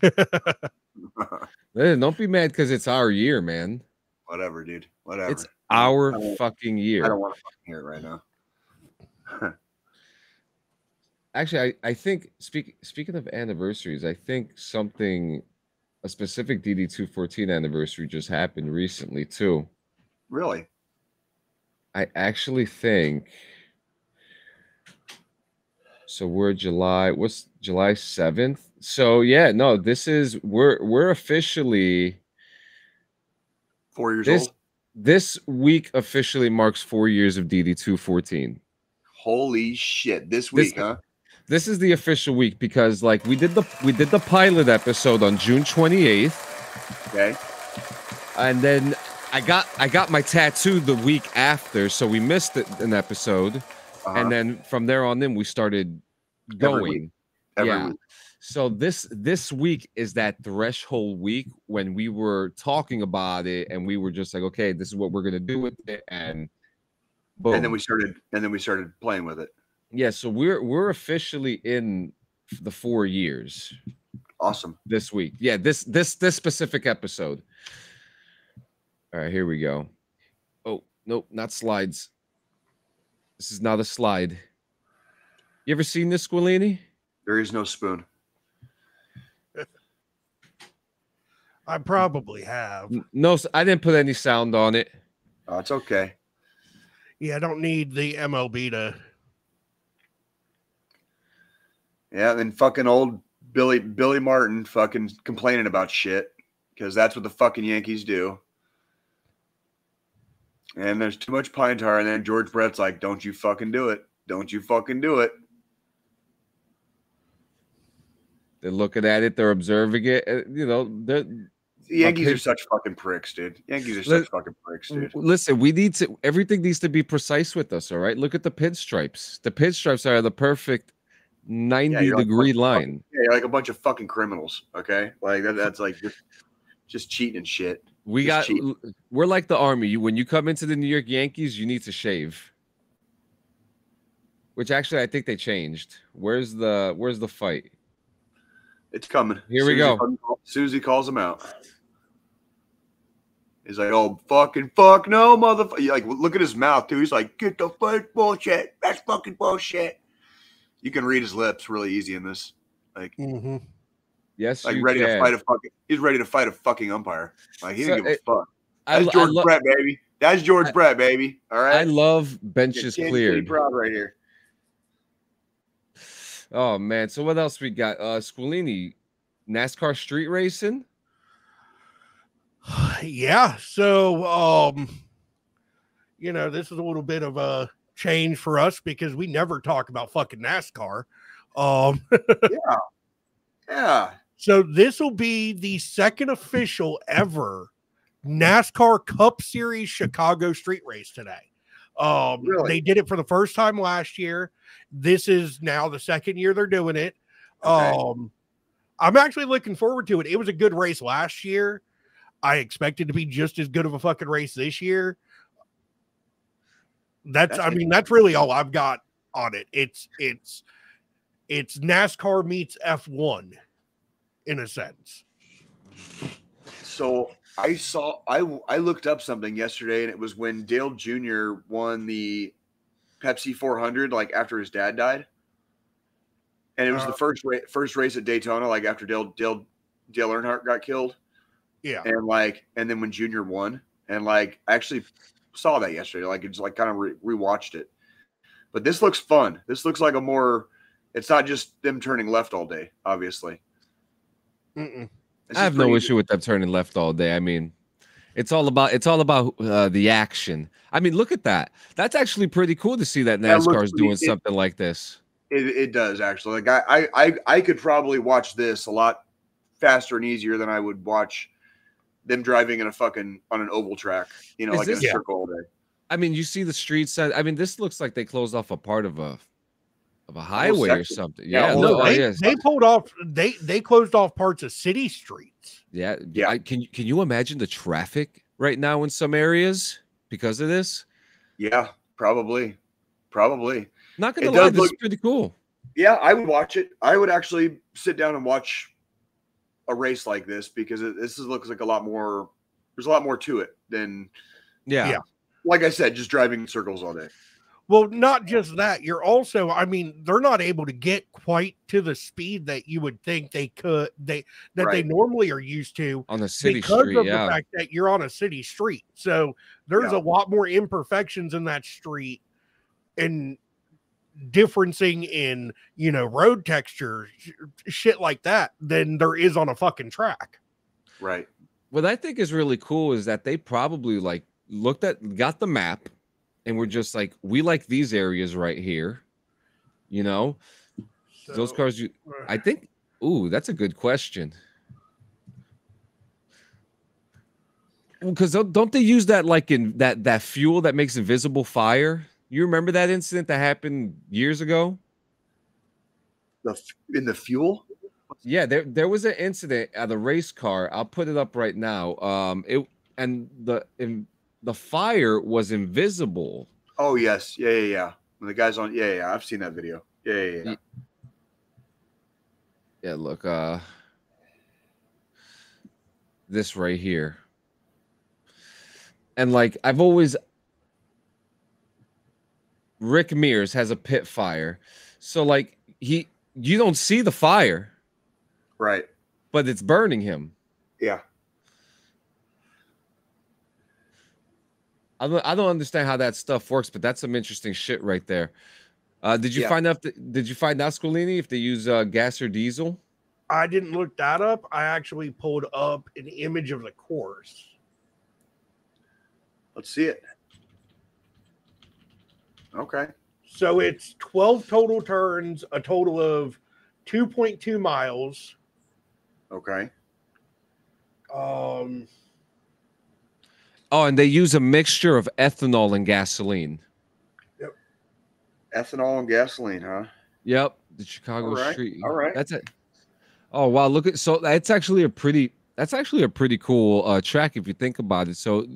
don't be mad because it's our year, man. Whatever, dude. Whatever. It's our I don't- fucking I year. don't want to fucking hear it right now. Actually, I, I think speak, speaking of anniversaries, I think something a specific DD214 anniversary just happened recently too. Really? I actually think so we're July what's July 7th? So yeah, no, this is we're we're officially Four years This- old. this week officially marks four years of DD214. Holy shit! This week, This- huh? This is the official week because like we did the we did the pilot episode on June 28th. Okay. and then I got I got my tattoo the week after, so we missed it, an episode, Uh-huh. and then from there on in we started going. Every week. Every yeah. week. So this this week is that threshold week when we were talking about it, and we were just like, okay, this is what we're gonna do with it, and boom. and then we started, and then we started playing with it. yeah, so we're we're officially in the four years Awesome. this week. Yeah, this this this specific episode. All right, here we go. Oh, nope, not slides. This is not a slide. You ever seen this, Squilini? There is no spoon. I probably have. No, I didn't put any sound on it. Oh, it's okay. Yeah, I don't need the MLB to. Yeah, and then fucking old Billy Billy Martin fucking complaining about shit because that's what the fucking Yankees do. And there's too much pine tar, and then George Brett's like, "Don't you fucking do it! Don't you fucking do it!" They're looking at it. They're observing it. uh, You know, they're The Yankees Okay. are such fucking pricks, dude. Yankees are Let- such fucking pricks, dude. listen. We need to. Everything needs to be precise with us. All right. Look at the pinstripes. The pinstripes are the perfect ninety you're like degree fucking- line. Yeah, you're like a bunch of fucking criminals. Okay, like that, that's like just, just cheating and shit. We Just got. cheap. l- We're like the army. You when you come into the New York Yankees, you need to shave. Which actually, I think they changed. Where's the Where's the fight? It's coming. Here we go. calls- Susie calls him out. He's like, "Oh fucking fuck no, motherfucker!" Like, look at his mouth too. He's like, "Get the fuck bullshit. That's fucking bullshit." You can read his lips really easy in this. Like, mm-hmm. Yes, like you ready to fight a fucking. He's ready to fight a fucking umpire. Like he didn't So, give a it- fuck. I, That's I George lo- Brett, baby. That's George I- Brett, baby. All right. I love benches Kansas City cleared. proud right here. Oh man, so what else we got? Uh Squilini, NASCAR street racing. yeah. So, um, you know, this is a little bit of a change for us because we never talk about fucking NASCAR. Um, Yeah. so this will be the second official ever NASCAR Cup Series Chicago Street Race today. Um, Really? they did it for the first time last year. This is now the second year they're doing it. Okay. Um, I'm actually looking forward to it. It was a good race last year. I expect it to be just as good of a fucking race this year. That's, That's I mean, that's really all I've got on it. It's it's it's NASCAR meets F1 in a sense. So I saw I I looked up something yesterday, and it was when Dale Jr. won the Pepsi 400, like after his dad died, and it was Uh, the first ra- first race at Daytona, like after Dale Dale Dale Earnhardt got killed, Yeah. and like and then when Junior won, and like I actually saw that yesterday, like it's like kind of re- rewatched it, but this looks fun. This looks like a more. It's not just them turning left all day, obviously. Mm-mm. I have no pretty- issue with them turning left all day. I mean, it's all about it's all about uh, the action. I mean, look at that. That's actually pretty cool to see that That NASCAR is doing it- something like this. It, it does actually. Like I, I, I, I could probably watch this a lot faster and easier than I would watch them driving in a fucking on an oval track. You know, Is like this- in a Yeah. circle all day. I mean, you see the streets. I mean, this looks like they closed off a part of a of a highway or something. Yeah, Yeah, whole- no, No, oh, they, yes. they pulled off they they closed off parts of city streets. yeah, Yeah. I, can can you imagine the traffic right now in some areas because of this? Yeah, probably, probably. Not gonna It lie, does this is pretty cool. Yeah, I would watch it. I would actually sit down and watch a race like this because it, this is, looks like a lot more. There's a lot more to it than, Yeah, Yeah. like I said, just driving in circles all day. Well, not just that, you're also, I mean, they're not able to get quite to the speed that you would think they could they that they normally are used to on the city because street. of Yeah, the fact that you're on a city street. So there's Yeah. a lot more imperfections in that street and differencing in, you know, road texture, sh- shit like that than there is on a fucking track. Right. what I think is really cool is that they probably like looked at got the map and we're just like we like these areas right here you know those cars you uh, i think ooh that's a good question because don't, don't they use that like in that that fuel that makes invisible fire you remember that incident that happened years ago The in the fuel. Yeah, there there was an incident at a race car. I'll put it up right now. Um, it and the in, the fire was invisible. Oh yes, yeah, yeah, yeah. When the guy's on, yeah, yeah. I've seen that video. Yeah, yeah, yeah. Ye- Yeah, look, uh, this right here, and like I've always, Rick Mears has a pit fire, so like he, you don't see the fire, Right. but it's burning him. Yeah. I don't, I don't understand how that stuff works, but that's some interesting shit right there. Uh, did you Yeah. find out? th- Did you find out, Scolini, if they use uh, gas or diesel? I didn't look that up. I actually pulled up an image of the course. Let's see it. Okay. So it's 12 total turns, a total of 2.2 miles. Okay. Um, Oh, and they use a mixture of ethanol and gasoline. Yep. Ethanol and gasoline, huh? Yep, the Chicago All right, street. all right. that's it. Oh wow, look at so that's actually a pretty that's actually a pretty cool uh track if you think about it. So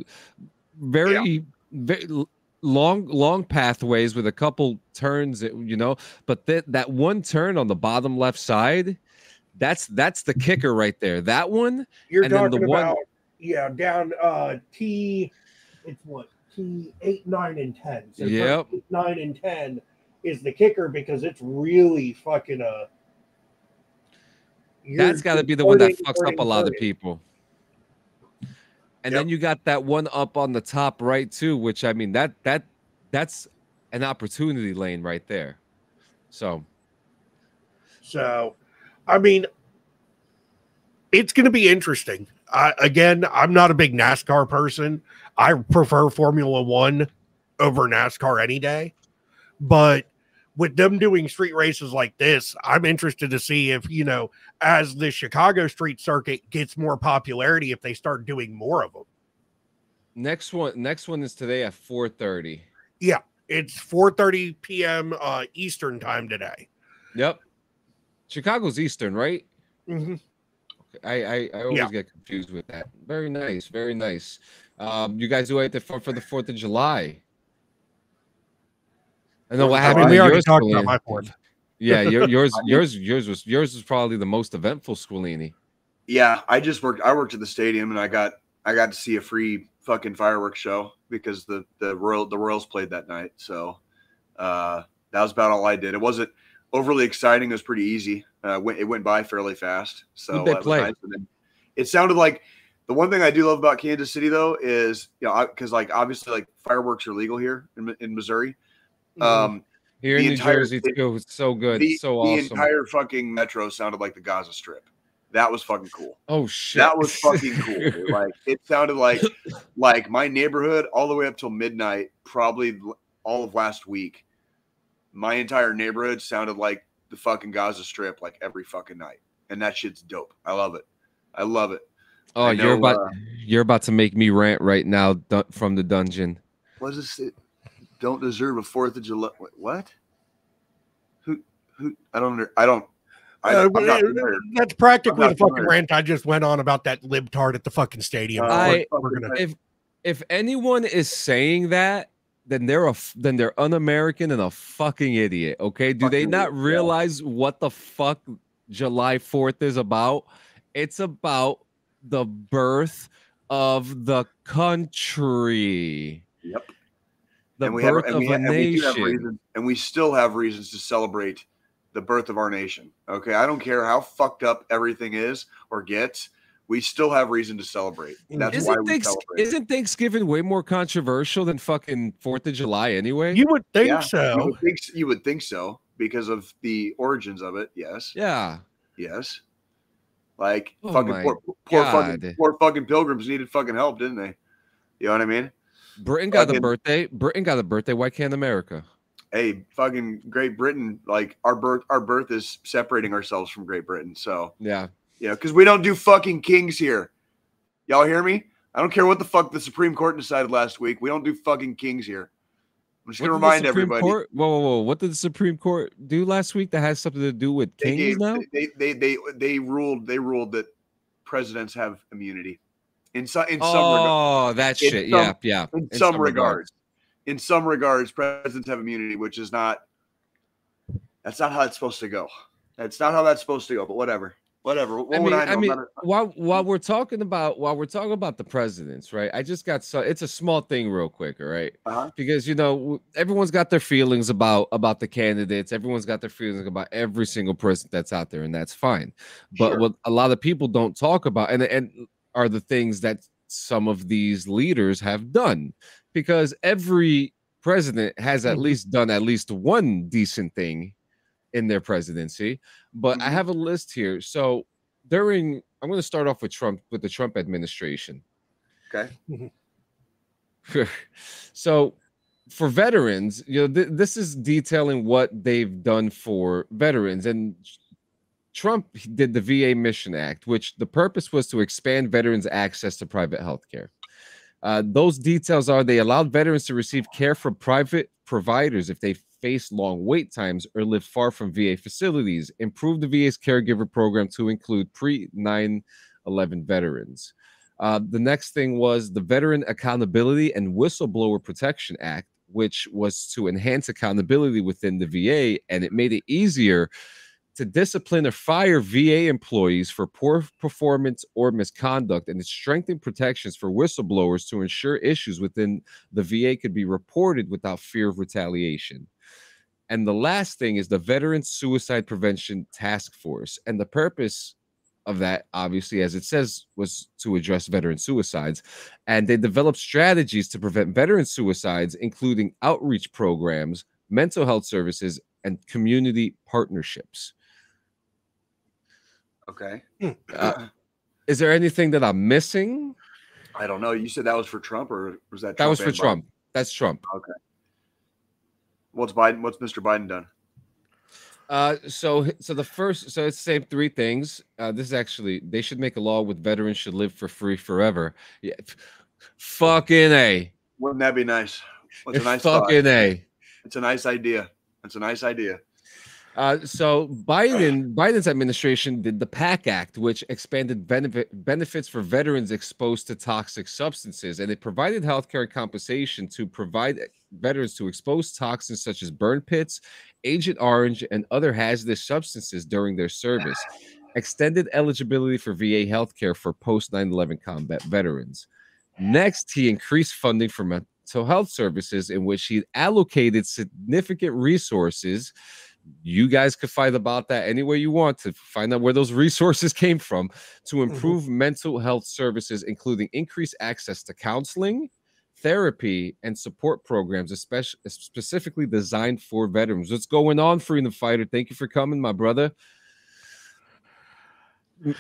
very very l- long long pathways with a couple turns, uh, you know, but that that one turn on the bottom left side, that's that's the kicker right there. That one, you're And then the talking one- about, yeah, down uh, T, it's what, T 8, 9, and 10. So Yep. eight, 9, and 10 is the kicker because it's really fucking a. that's got to be the one that fucks up a lot of people. And Yep. then you got that one up on the top right too, which I mean that that that's an opportunity lane right there. So So, I mean, it's going to be interesting. I, again, I'm not a big NASCAR person. I prefer Formula One over NASCAR any day. But with them doing street races like this, I'm interested to see if, you know, as the Chicago street circuit gets more popularity, if they start doing more of them. next one next one is today at 4:30. It's 4:30 p.m. Uh, Eastern time today. Yep. Chicago's Eastern, right? Mhm. I I, I always Yeah. get confused with that. Very nice, very nice. Um, you guys do for, for the Fourth of July? I then what I happened. mean, we already yours, talked about Scolini. my fourth. Yeah, your, yours, yours, yours was yours was probably the most eventful, Squilini. Yeah, I just worked. I worked at the stadium, and I got I got to see a free fucking fireworks show because the the Royal the Royals played that night. So uh, that was about all I did. It wasn't overly exciting. It was pretty easy. Uh, went, it went by fairly fast. So Who'd they play? nice. It sounded like the one thing I do love about Kansas City though is you know because like obviously like fireworks are legal here in, in Missouri. Mm-hmm. Um, Here The in New entire- Jersey, too, it's so good, the, so the awesome. entire fucking metro sounded like the Gaza Strip. That was fucking cool. oh shit, That was fucking cool. Like it sounded like like my neighborhood all the way up till midnight, probably all of last week. My entire neighborhood sounded like the fucking Gaza Strip like every fucking night, and that shit's dope. I love it. I love it. oh, I you're about uh, you're about to make me rant right now from the dungeon. What is it? Don't deserve a Fourth of July. wait, What? Who? Who? I don't. under- I don't. I, Uh, I'm not that's practically I'm the fucking familiar. rant I just went on about that libtard at the fucking stadium. Uh, I- we're, we're gonna, If if anyone is saying that, then they're a f- then they're un-American and a fucking idiot. Okay, do they not idiot, yeah. realize what the fuck July Fourth is about? It's about the birth of the country. Yep. The and we have, birth and of we, a ha- and we do reasons, and we still have reasons to celebrate the birth of our nation. Okay, I don't care how fucked up everything is or gets. We still have reason to celebrate. That's why Isn't, we Thanks- celebrate. isn't Thanksgiving way more controversial than fucking Fourth of July anyway? you would think Yeah, You so. would think, you would think so because of the origins of it. Yes, yeah. yes. Like Oh fucking poor, poor fucking poor fucking pilgrims needed fucking help, didn't they? You know what I mean? Britain got Fucking- birthday. Britain got the birthday. Why can't America? Hey, fucking Great Britain, like our birth, our birth is separating ourselves from Great Britain. So Yeah. yeah, because we don't do fucking kings here. Y'all hear me? I don't care what the fuck the Supreme Court decided last week. We don't do fucking kings here. I'm just What gonna remind everybody. Court, whoa, whoa, whoa! What did the Supreme Court do last week that has something to do with They, kings gave- now? they, they they they ruled they ruled that presidents have immunity in some in some regard. Oh, that shit. some- yeah, yeah. in, in some, some regards. In some regards, presidents have immunity, which is not. That's not how it's supposed to go. That's not how that's supposed to go. But whatever, whatever. What I would mean, I? I mean, I'm not a- while while we're talking about while we're talking about the presidents, right? I just got so it's a small thing, real quick, all right? Uh-huh. Because you know everyone's got their feelings about about the candidates. Everyone's got their feelings about every single person that's out there, and that's fine. But Sure. what a lot of people don't talk about, and and are the things that some of these leaders have done, because every president has at Mhm. least done at least one decent thing in their presidency. But I Mhm. have a list here. So during, I'm going to start off with Trump, with the Trump administration. okay. so for veterans, you know, th- this is detailing what they've done for veterans. And Trump did the VA Mission Act, which the purpose was to expand veterans' access to private health care. Uh, those details are they allowed veterans to receive care from private providers if they face long wait times or live far from VA facilities, improve the VA's caregiver program to include pre 9 11 veterans. Uh, the next thing was the Veteran Accountability and Whistleblower Protection Act, which was to enhance accountability within the VA, and it made it easier to discipline or fire VA employees for poor performance or misconduct, and it strengthened protections for whistleblowers to ensure issues within the VA could be reported without fear of retaliation. And the last thing is the Veteran Suicide Prevention Task Force. And the purpose of that, obviously, as it says, was to address veteran suicides. And they developed strategies to prevent veteran suicides, including outreach programs, mental health services, and community partnerships. Okay. Uh, is there anything that I'm missing? I don't know. You said that was for Trump, or was that? That was for Biden? Trump. That's Trump. Okay. What's Biden? What's Mr. Biden done? Uh, so so the first so it's the same three things. Uh, this is actually they should make a law with veterans should live for free forever. Yeah, fucking a, Wouldn't that be nice? It's a nice thought. fucking a. It's a nice idea. It's a nice idea. Uh, so Biden Biden's administration did the PACT Act, which expanded benefit benefits for veterans exposed to toxic substances, and it provided healthcare compensation to provide veterans to exposed toxins such as burn pits, Agent Orange, and other hazardous substances during their service. Extended eligibility for VA healthcare for post 9/11 combat veterans. Next, he increased funding for mental health services, in which he allocated significant resources you guys could fight about that any way you want to find out where those resources came from to mm-hmm. improve mental health services including increased access to counseling therapy and support programs especially specifically designed for veterans. What's going on freedom fighter? Thank you for coming my brother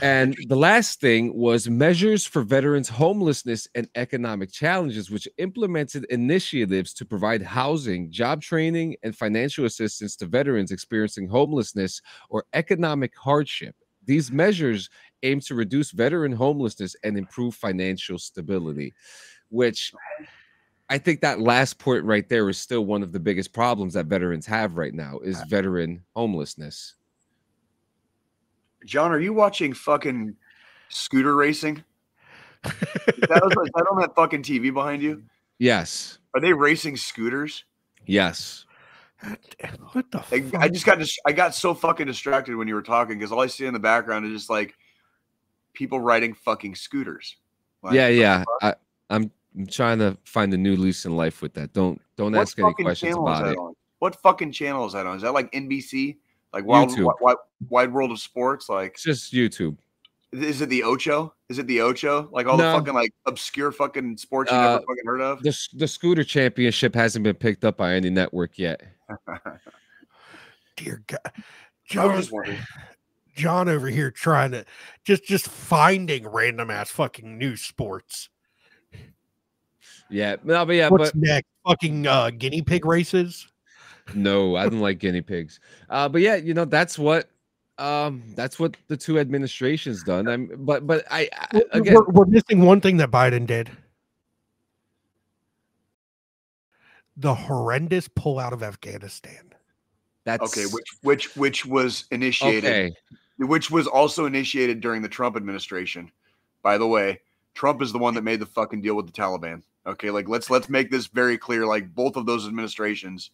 and the last thing was measures for veterans homelessness and economic challenges which implemented initiatives to provide housing job training and financial assistance to veterans experiencing homelessness or economic hardship. These measures aim to reduce veteran homelessness and improve financial stability which i think that last point right there is still one of the biggest problems that veterans have right now is veteran homelessness John, are you watching fucking scooter racing? Is that, is that on that fucking TV behind you? yes Are they racing scooters? yes What the fuck? I just got dis- I got so fucking distracted when you were talking because all I see in the background is just like people riding fucking scooters. Like, yeah, yeah. I, I'm, I'm trying to find a new lease in life with that. Don't don't What ask any fucking questions channel is about that it. on? What fucking channel is that on? Is that like NBC? Like Wild, YouTube. Wi- Wi- Wide World of Sports? Like It's just YouTube. is it the Ocho? Is it the Ocho? Like all No. the fucking like obscure fucking sports you Uh, never fucking heard of? The the scooter championship hasn't been picked up by any network yet. Dear God. I was John, just. John over here trying to just just finding random ass fucking new sports. Yeah, no, but yeah, What's but next? Fucking uh, guinea pig races. No, I don't like guinea pigs. Uh, but yeah, you know that's what um that's what the two administrations done. I'm but but I, I We're- again we're, we're missing one thing that Biden did. The horrendous pullout of Afghanistan. that's Okay, which which which was initiated, okay. which was also initiated during the Trump administration. By the way, Trump is the one that made the fucking deal with the Taliban. Okay, like let's let's make this very clear. Like both of those administrations,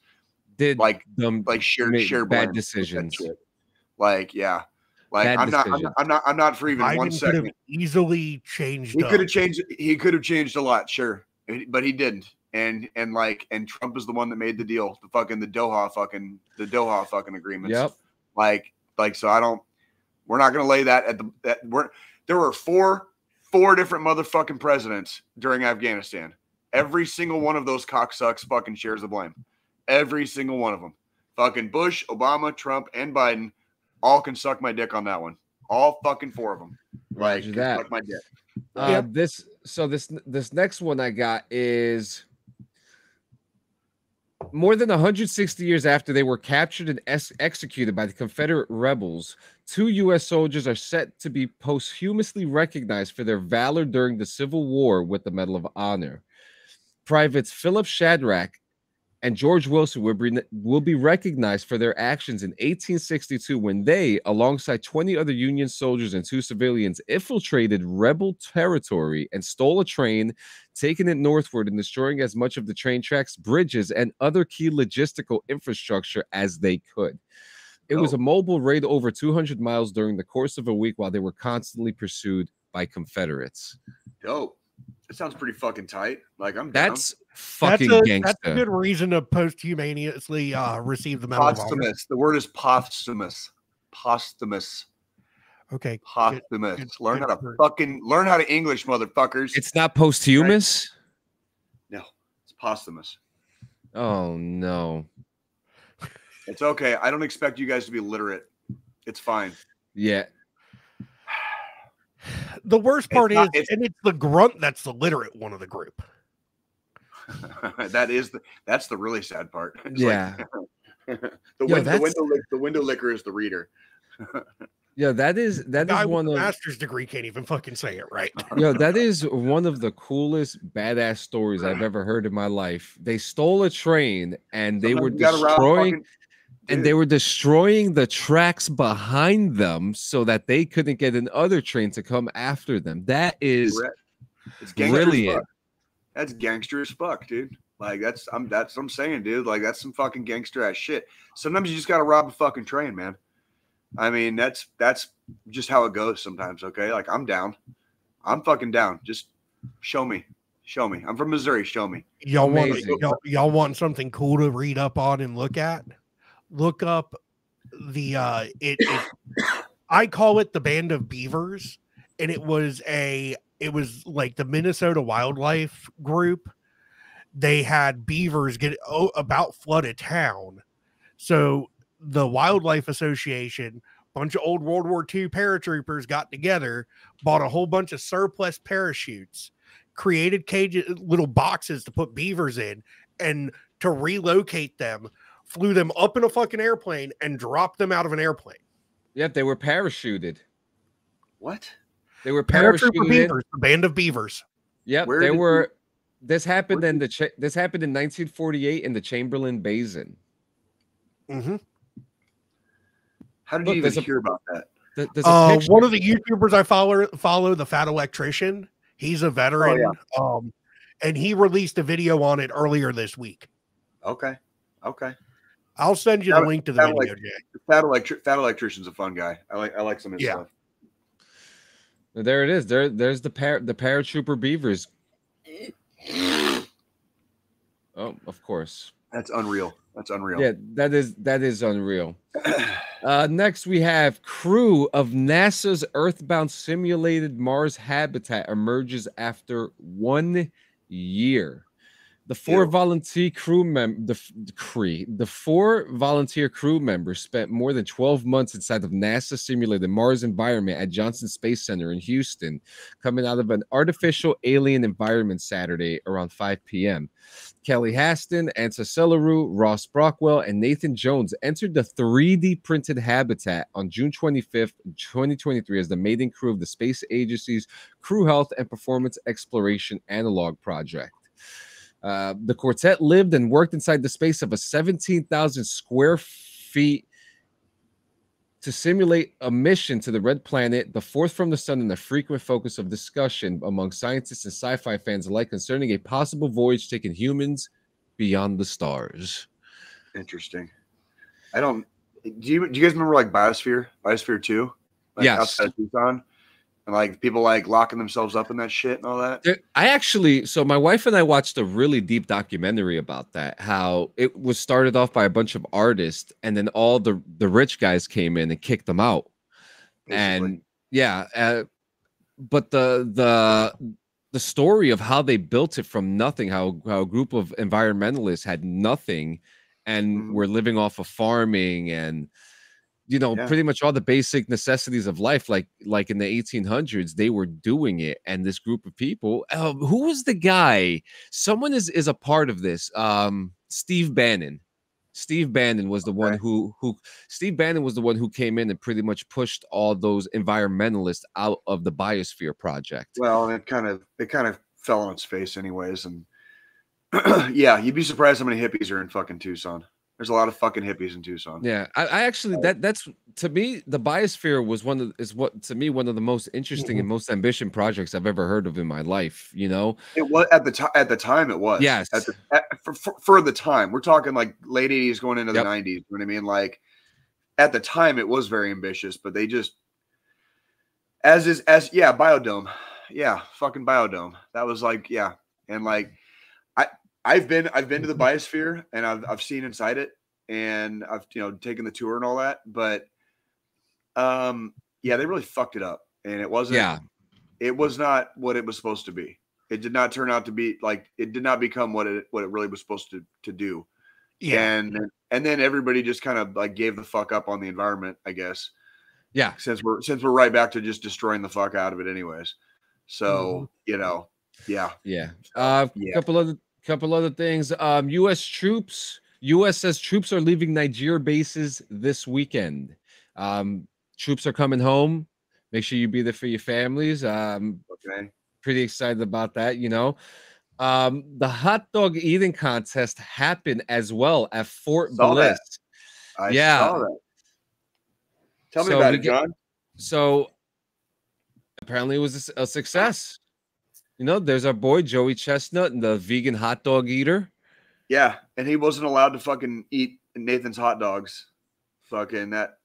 Did like them like shared made shared bad blame with that decisions. Like yeah, like I'm not, I'm not I'm not I'm not for even one Biden could have easily changed. He up. could have changed. He could have changed a lot, sure, but he didn't. And and like and Trump is the one that made the deal, the fucking the Doha fucking the Doha fucking agreements. Yep. Like like so I don't. We're not gonna lay that at the that we're there were four four different motherfucking presidents during Afghanistan. Every single one of those cocksucks fucking shares the blame. Every single one of them. Fucking Bush, Obama, Trump, and Biden all can suck my dick on that one. All fucking four of them. Like Roger can that. suck my dick. Uh, Yep. This so this this next one I got is more than 160 years after they were captured and ex- executed by the Confederate rebels. Two U.S. soldiers are set to be posthumously recognized for their valor during the Civil War with the Medal of Honor. Privates Philip Shadrach and George Wilson will be, will be recognized for their actions in 1862 when they, alongside 20 other Union soldiers and two civilians, infiltrated rebel territory and stole a train, taking it northward and destroying as much of the train tracks, bridges, and other key logistical infrastructure as they could. It was Oh. a mobile raid over 200 miles during the course of a week while they were constantly pursued by Confederates. Dope. It sounds pretty fucking tight. Like I'm down. That's fucking that's a, gangster. That's a good reason to posthumously uh, receive the medal of posthumous. The word is posthumous. Posthumous. Okay, Posthumous. good- learn good how to word. fucking learn how to English, motherfuckers. It's not posthumous. no, it's posthumous. Oh no. It's okay. I don't expect you guys to be literate. It's fine. Yeah. the worst part not- is, it's- and it's the grunt that's the literate one of the group. that is the that's the really sad part. It's like- Yeah. the, Yo, win- the window lick, the window licker is the reader. Yeah, that is that Guy is one a of master's degree can't even fucking say it right. yo, that is one of the coolest badass stories I've ever heard in my life. They stole a train and they were Sometimes you destroying fucking- and they were destroying the tracks behind them so that they couldn't get another train to come after them. That is. It's gangster as brilliant. Fuck. That's gangster as fuck, dude. Like that's I'm that's what I'm saying, dude. Like that's some fucking gangster ass shit. Sometimes you just gotta rob a fucking train, man. I mean, that's that's just how it goes sometimes, okay? Like I'm down. I'm fucking down. Just show me. Show me. I'm from Missouri. Show me. Y'all want y'all, y'all want something cool to read up on and look at? Look up the uh it, it I call it the band of beavers and it was a it was like the Minnesota wildlife group they had beavers get oh, about flood a town so the wildlife association bunch of old world war ii paratroopers got together bought a whole bunch of surplus parachutes created cages little boxes to put beavers in and to relocate them flew them up in a fucking airplane and dropped them out of an airplane Yep, they were parachuted. What? They were Paratrooper parachuted. beavers the band of beavers Yep, Where they did you- were. This happened in the cha- this happened in 1948 in the Chamberlain Basin. mm-hmm. How did Look, you there's even a- hear about that? Th- Uh, one of the YouTubers I follow follow the Fat Electrician. He's a veteran, um, and he released a video on it earlier this week. Okay. Okay. I'll send you the link to the Fat video, Elec- Jay. Fat electric fat electrician's a fun guy. I like I like some of his Yeah. stuff. There it is. There, there's the par- the paratrooper beavers. Oh, of course. That's unreal. That's unreal. Yeah, that is that is unreal. Uh, next, we have crew of NASA's Earthbound simulated Mars habitat emerges after one year. The four Ew. volunteer crew mem the, the crew the four volunteer crew members spent more than 12 months inside of NASA simulated Mars environment at Johnson Space Center in Houston, coming out of an artificial alien environment Saturday around 5 p.m. Kelly Haston, Anca Selariu, Ross Brockwell, and Nathan Jones entered the 3D printed habitat on June 25th, 2023, as the maiden crew of the space agency's Crew Health and Performance Exploration Analog Project. Uh, the quartet lived and worked inside the space of a 17,000 square feet to simulate a mission to the red planet, the fourth from the sun, and a frequent focus of discussion among scientists and sci-fi fans alike concerning a possible voyage taking humans beyond the stars. Interesting. I don't. Do you do you guys remember like Biosphere, Biosphere Two? Like Yes. outside of Tucson, and like people like locking themselves up in that shit and all that. I actually, so my wife and I watched a really deep documentary about that. How it was started off by a bunch of artists, and then all the the rich guys came in and kicked them out. basically. and yeah uh, but the the the story of how they built it from nothing how, how a group of environmentalists had nothing and Mhm. were living off of farming and you know Yeah. pretty much all the basic necessities of life like like in the 1800s they were doing it and this group of people uh, who was the guy someone is is a part of this um steve bannon steve bannon was the one who who Steve Bannon was the one who came in and pretty much pushed all those environmentalists out of the Biosphere Project. well, it kind of it kind of fell on its face, anyways. And yeah, you'd be surprised how many hippies are in fucking Tucson. There's a lot of fucking hippies in Tucson. Yeah, I, I actually oh. that that's to me the Biosphere was one of is what to me one of the most interesting and mm-hmm. most ambitious projects I've ever heard of in my life. You know, It was at the time. At the time, it was. Yes. At the, at, for, for for the time, we're talking like late '80s, going into Yep. the '90s. You know what I mean? Like at the time, it was very ambitious, but they just as is as yeah, biodome, yeah, fucking biodome. That was like yeah, and like I've been I've been to the biosphere and I've I've seen inside it and I've you know taken the tour and all that, but um yeah, they really fucked it up, and it wasn't yeah, it was not what it was supposed to be. It did not turn out to be like it did not become what it what it really was supposed to to do. Yeah. And and then everybody just kind of like gave the fuck up on the environment, I guess. yeah, Since we're since we're right back to just destroying the fuck out of it anyways. So, you know, yeah. yeah. Uh, Yeah. couple couple other things. Um, U.S. troops, USS troops are leaving Nigeria bases this weekend. Um, troops are coming home. Make sure you be there for your families. Um, Okay. pretty excited about that you know um the hot dog eating contest happened as well at fort Saw bliss I Yeah. saw that. Tell me So about it, get- John. so apparently it was a success you know there's our boy joey chestnut and the vegan hot dog eater Yeah, and he wasn't allowed to fucking eat Nathan's hot dogs. Fucking that.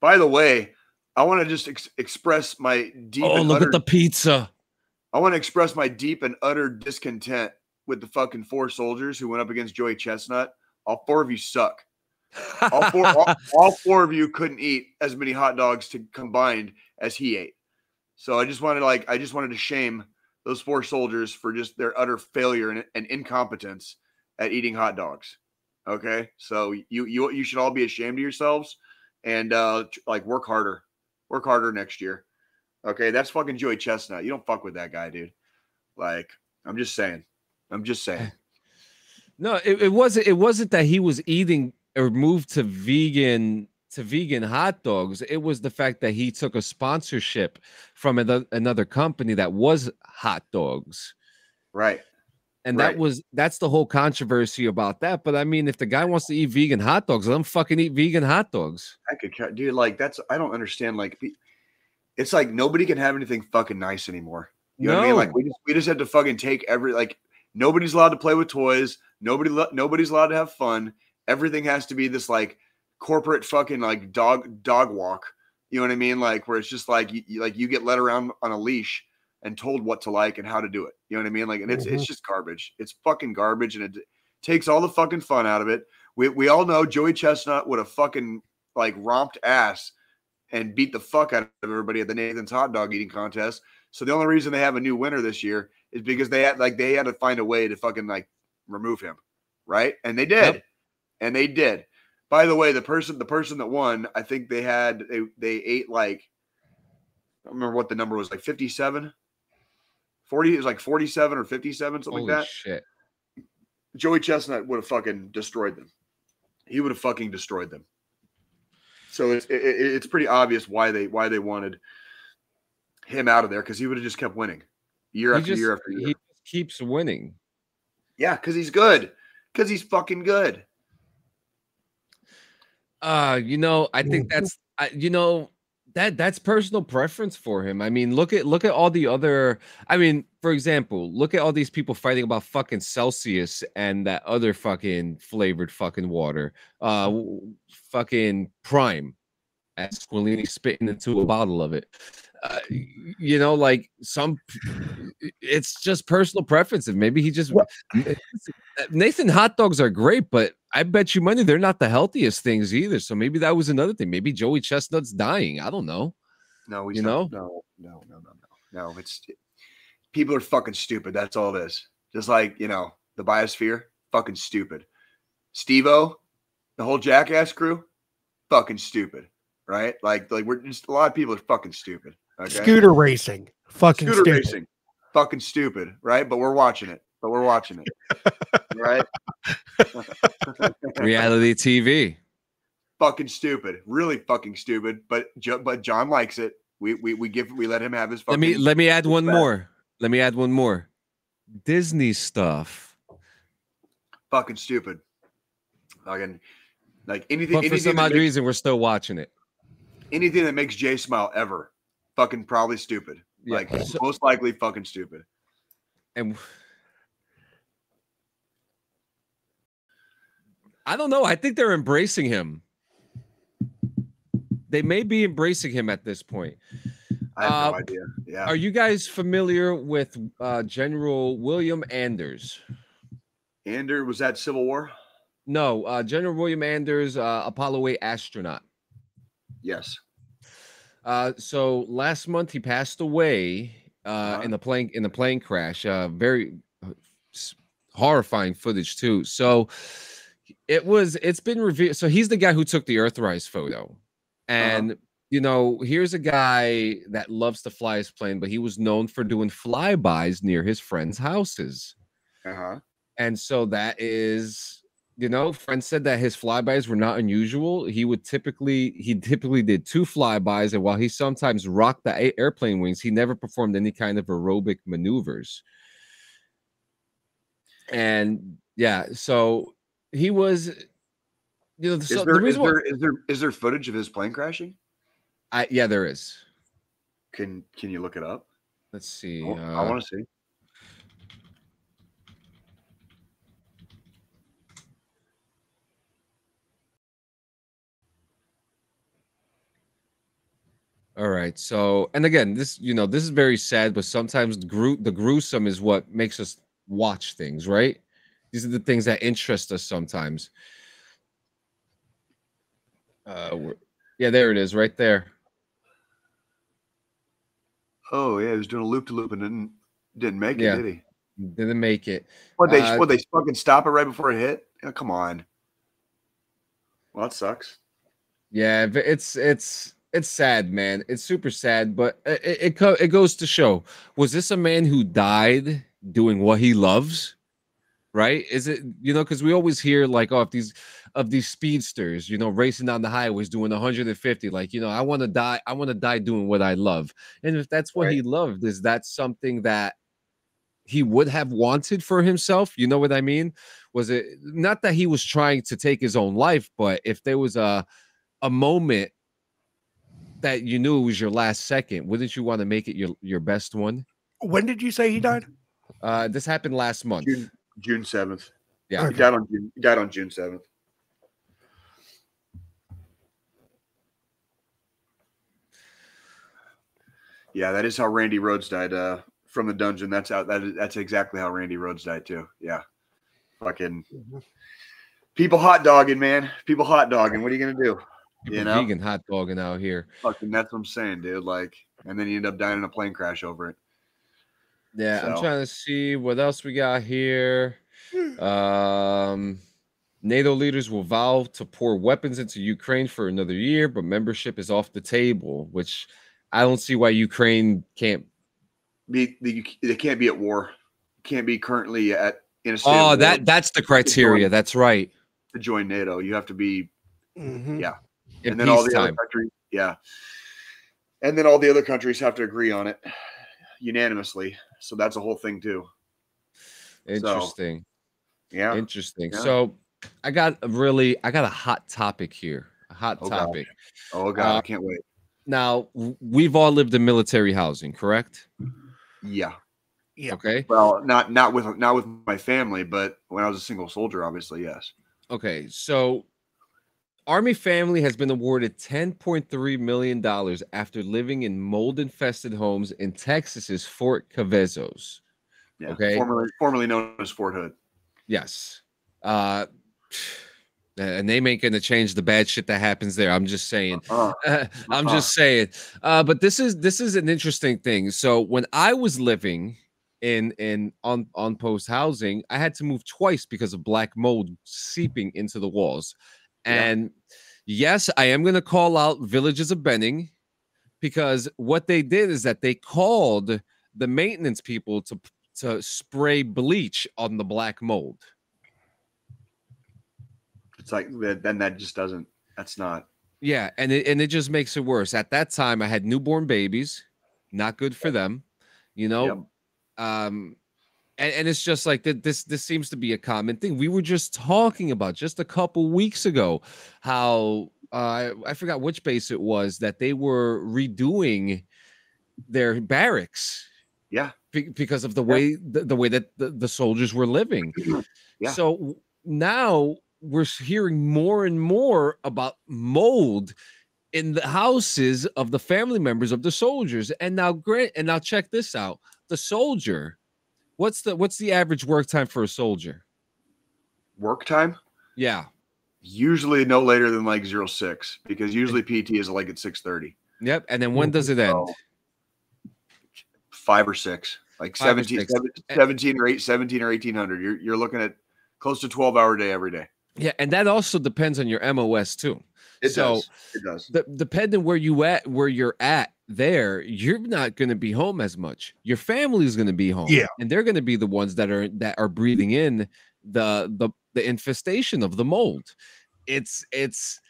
By the way, I want to just ex- express my deep. oh and look utter, at the pizza I want to express my deep and utter discontent with the fucking four soldiers who went up against Joey Chestnut. All four of you suck. All four, all, all four of you couldn't eat as many hot dogs to combined as he ate. So I just wanted, to like, I just wanted to shame those four soldiers for just their utter failure and, and incompetence at eating hot dogs. Okay, so you you you should all be ashamed of yourselves and uh like work harder, work harder next year. Okay, that's fucking Joey Chestnut. You don't fuck with that guy, dude. Like, I'm just saying. I'm just saying. no it, it wasn't it wasn't that he was eating or moved to vegan to vegan hot dogs it was the fact that he took a sponsorship from another, another company that was hot dogs Right. and Right. that was that's the whole controversy about that but i mean if the guy wants to eat vegan hot dogs let him fucking eat vegan hot dogs I could, dude. Like, that's I don't understand. Like, it's like nobody can have anything fucking nice anymore. You know what I mean? Like, we just we just had to fucking take every like nobody's allowed to play with toys. Nobody nobody's allowed to have fun. Everything has to be this like corporate fucking like dog dog walk. You know what I mean? Like where it's just like you, like you get led around on a leash and told what to like and how to do it. You know what I mean? Like, and it's it's mm-hmm. just garbage. It's fucking garbage, and it takes all the fucking fun out of it. We we all know Joey Chestnut would have fucking like romped ass and beat the fuck out of everybody at the Nathan's hot dog eating contest. So the only reason they have a new winner this year is because they had like they had to find a way to fucking like remove him, right? And they did, Yep. and they did. By the way, the person the person that won, I think they had they they ate like I don't remember what the number was like 57 40 it was like 47 or 57 something Holy like that. shit. joey chestnut would have fucking destroyed them. He would have fucking destroyed them. So it's it, it- it's pretty obvious why they why they wanted him out of there because he would have just kept winning year He after just, year after year. he just keeps winning. yeah because he's good. Because he's fucking good Uh, you know, I think that's I, you know that that's personal preference for him. I mean, look at look at all the other. I mean, for example, look at all these people fighting about fucking Celsius and that other fucking flavored fucking water. Uh, fucking Prime. As Squillini spitting into a bottle of it. Uh, you know, like some, it's just personal preference. And maybe he just Well- Nathan hot dogs are great, but I bet you money they're not the healthiest things either. So maybe that was another thing. Maybe Joey Chestnut's dying. I don't know. no You not- know? no no no no no no it's people are fucking stupid that's all it is just like you know the biosphere fucking stupid steve-o the whole jackass crew fucking stupid right like like we're just a lot of people are fucking stupid okay Scooter racing. Fucking scooter stupid. racing fucking stupid right but we're watching it but we're watching it right Reality TV. fucking stupid really fucking stupid but but john likes it we we, we give we let him have his Let fucking me let me add one respect. more. Let me add one more. Disney stuff. fucking stupid fucking like anything But for anything some odd makes- reason, we're still watching it. anything that makes Jay smile ever, fucking probably stupid. Yeah, Like so- most likely fucking stupid. And I don't know. I think they're embracing him. They may be embracing him at this point. I have no Uh, idea. Yeah. Are you guys familiar with uh, General William Anders? Ander was that Civil War? No, uh, General William Anders, uh, Apollo 8 astronaut. Yes. Uh, so last month he passed away uh, Uh-huh. in the plane in the plane crash. Uh, very uh, horrifying footage too. So it was. It's been revealed. So he's the guy who took the Earthrise photo, and you know, here's a guy that loves to fly his plane, but he was known for doing flybys near his friends' houses. Uh-huh. And so that is, you know, friends said that his flybys were not unusual. He would typically, he typically did two flybys, and while he sometimes rocked the airplane wings, he never performed any kind of aerobic maneuvers. And yeah, so he was, you know, Is so the there is why, there is there is there footage of his plane crashing? I, yeah, there is. Can can you look it up? Let's see. I, uh, want to see. All right. So, and again, this, you know, this is very sad, but sometimes the, gru- the gruesome is what makes us watch things, right? These are the things that interest us sometimes. Uh, yeah, there it is, right there. Oh yeah, he was doing a loop to loop and didn't didn't make it, Yeah. did he? Didn't make it. What they Uh, what they fucking stop it right before it hit? Oh, come on. Well, that sucks. Yeah, it's it's it's sad, man. It's super sad, but it it, it, goes to show: was this a man who died doing what he loves? Right? Is it you know? Because we always hear like, oh, if these of these speedsters, you know, racing down the highways doing 150, like you know, I want to die. I want to die doing what I love. And if that's what Right. he loved, is that something that he would have wanted for himself? You know what I mean? Was it not that he was trying to take his own life, but if there was a a moment that you knew it was your last second, wouldn't you want to make it your your best one? When did you say he died? Uh, this happened last month. June June seventh. Yeah. He died on June he died on June seventh. Yeah, that is how Randy Rhoads died. Uh, from the dungeon. That's how that is, that's exactly how Randy Rhoads died too. Yeah, fucking people hot dogging, man. People hot dogging. What are you gonna do? You know, vegan hot dogging out here. fucking that's what I'm saying, dude. Like, and then you end up dying in a plane crash over it. Yeah, I'm trying to see what else we got here. Um, NATO leaders will vow to pour weapons into Ukraine for another year, but membership is off the table, which I don't see why Ukraine can't. Be they, they can't be at war. Can't be currently at in a state. Oh, that that's the criteria. That's right. to join NATO. You have to be Mhm. Yeah. In and then all the other countries, yeah. And then all the other countries have to agree on it unanimously. So that's a whole thing too. Interesting. Yeah. Interesting. Yeah. So I got a really, I got a hot topic here. A hot Oh, gosh. topic. oh god, uh, I can't wait. Now we've all lived in military housing, correct? Yeah. Yeah. Okay. Well, not not with not with my family, but when I was a single soldier, obviously, yes. Okay. So Army family has been awarded $10.3 million after living in mold infested homes in Texas's Fort Cavazos. Yeah. Okay. Formerly formerly known as Fort Hood. Yes. Uh, and they ain't gonna change the bad shit that happens there. I'm just saying. Uh, I'm Uh-huh. just saying. Uh, but this is this is an interesting thing. So when I was living in in on on post housing, I had to move twice because of black mold seeping into the walls. Yeah. And yes, I am gonna call out Villages of Benning because what they did is that they called the maintenance people to to spray bleach on the black mold. it's like then that just doesn't. That's not. Yeah, and it and it just makes it worse. At that time, I had newborn babies, not good for them, you know. Um, and, and it's just like that. This this seems to be a common thing. We were just talking about just a couple weeks ago how uh, I forgot which base it was that they were redoing their barracks Yeah. be- because of the Yeah. way the, the way that the, the soldiers were living. Yeah. So now we're hearing more and more about mold in the houses of the family members of the soldiers. And now grant, and now check this out. The soldier, what's the what's the average work time for a soldier? Work time Yeah. usually no later than like zero six because usually PT is like at six thirty. Yep. And then when does it end? So, five or six, like Five or 17, six. 17 or eight, 17 or eighteen hundred. You're you're looking at close to twelve hour day every day. Yeah, and that also depends on your MOS too. It So- does. It does. the, depending where you at where you're at there you're not going to be home as much your family is going to be home Yeah. and they're going to be the ones that are that are breathing in the the the infestation of the mold it's it's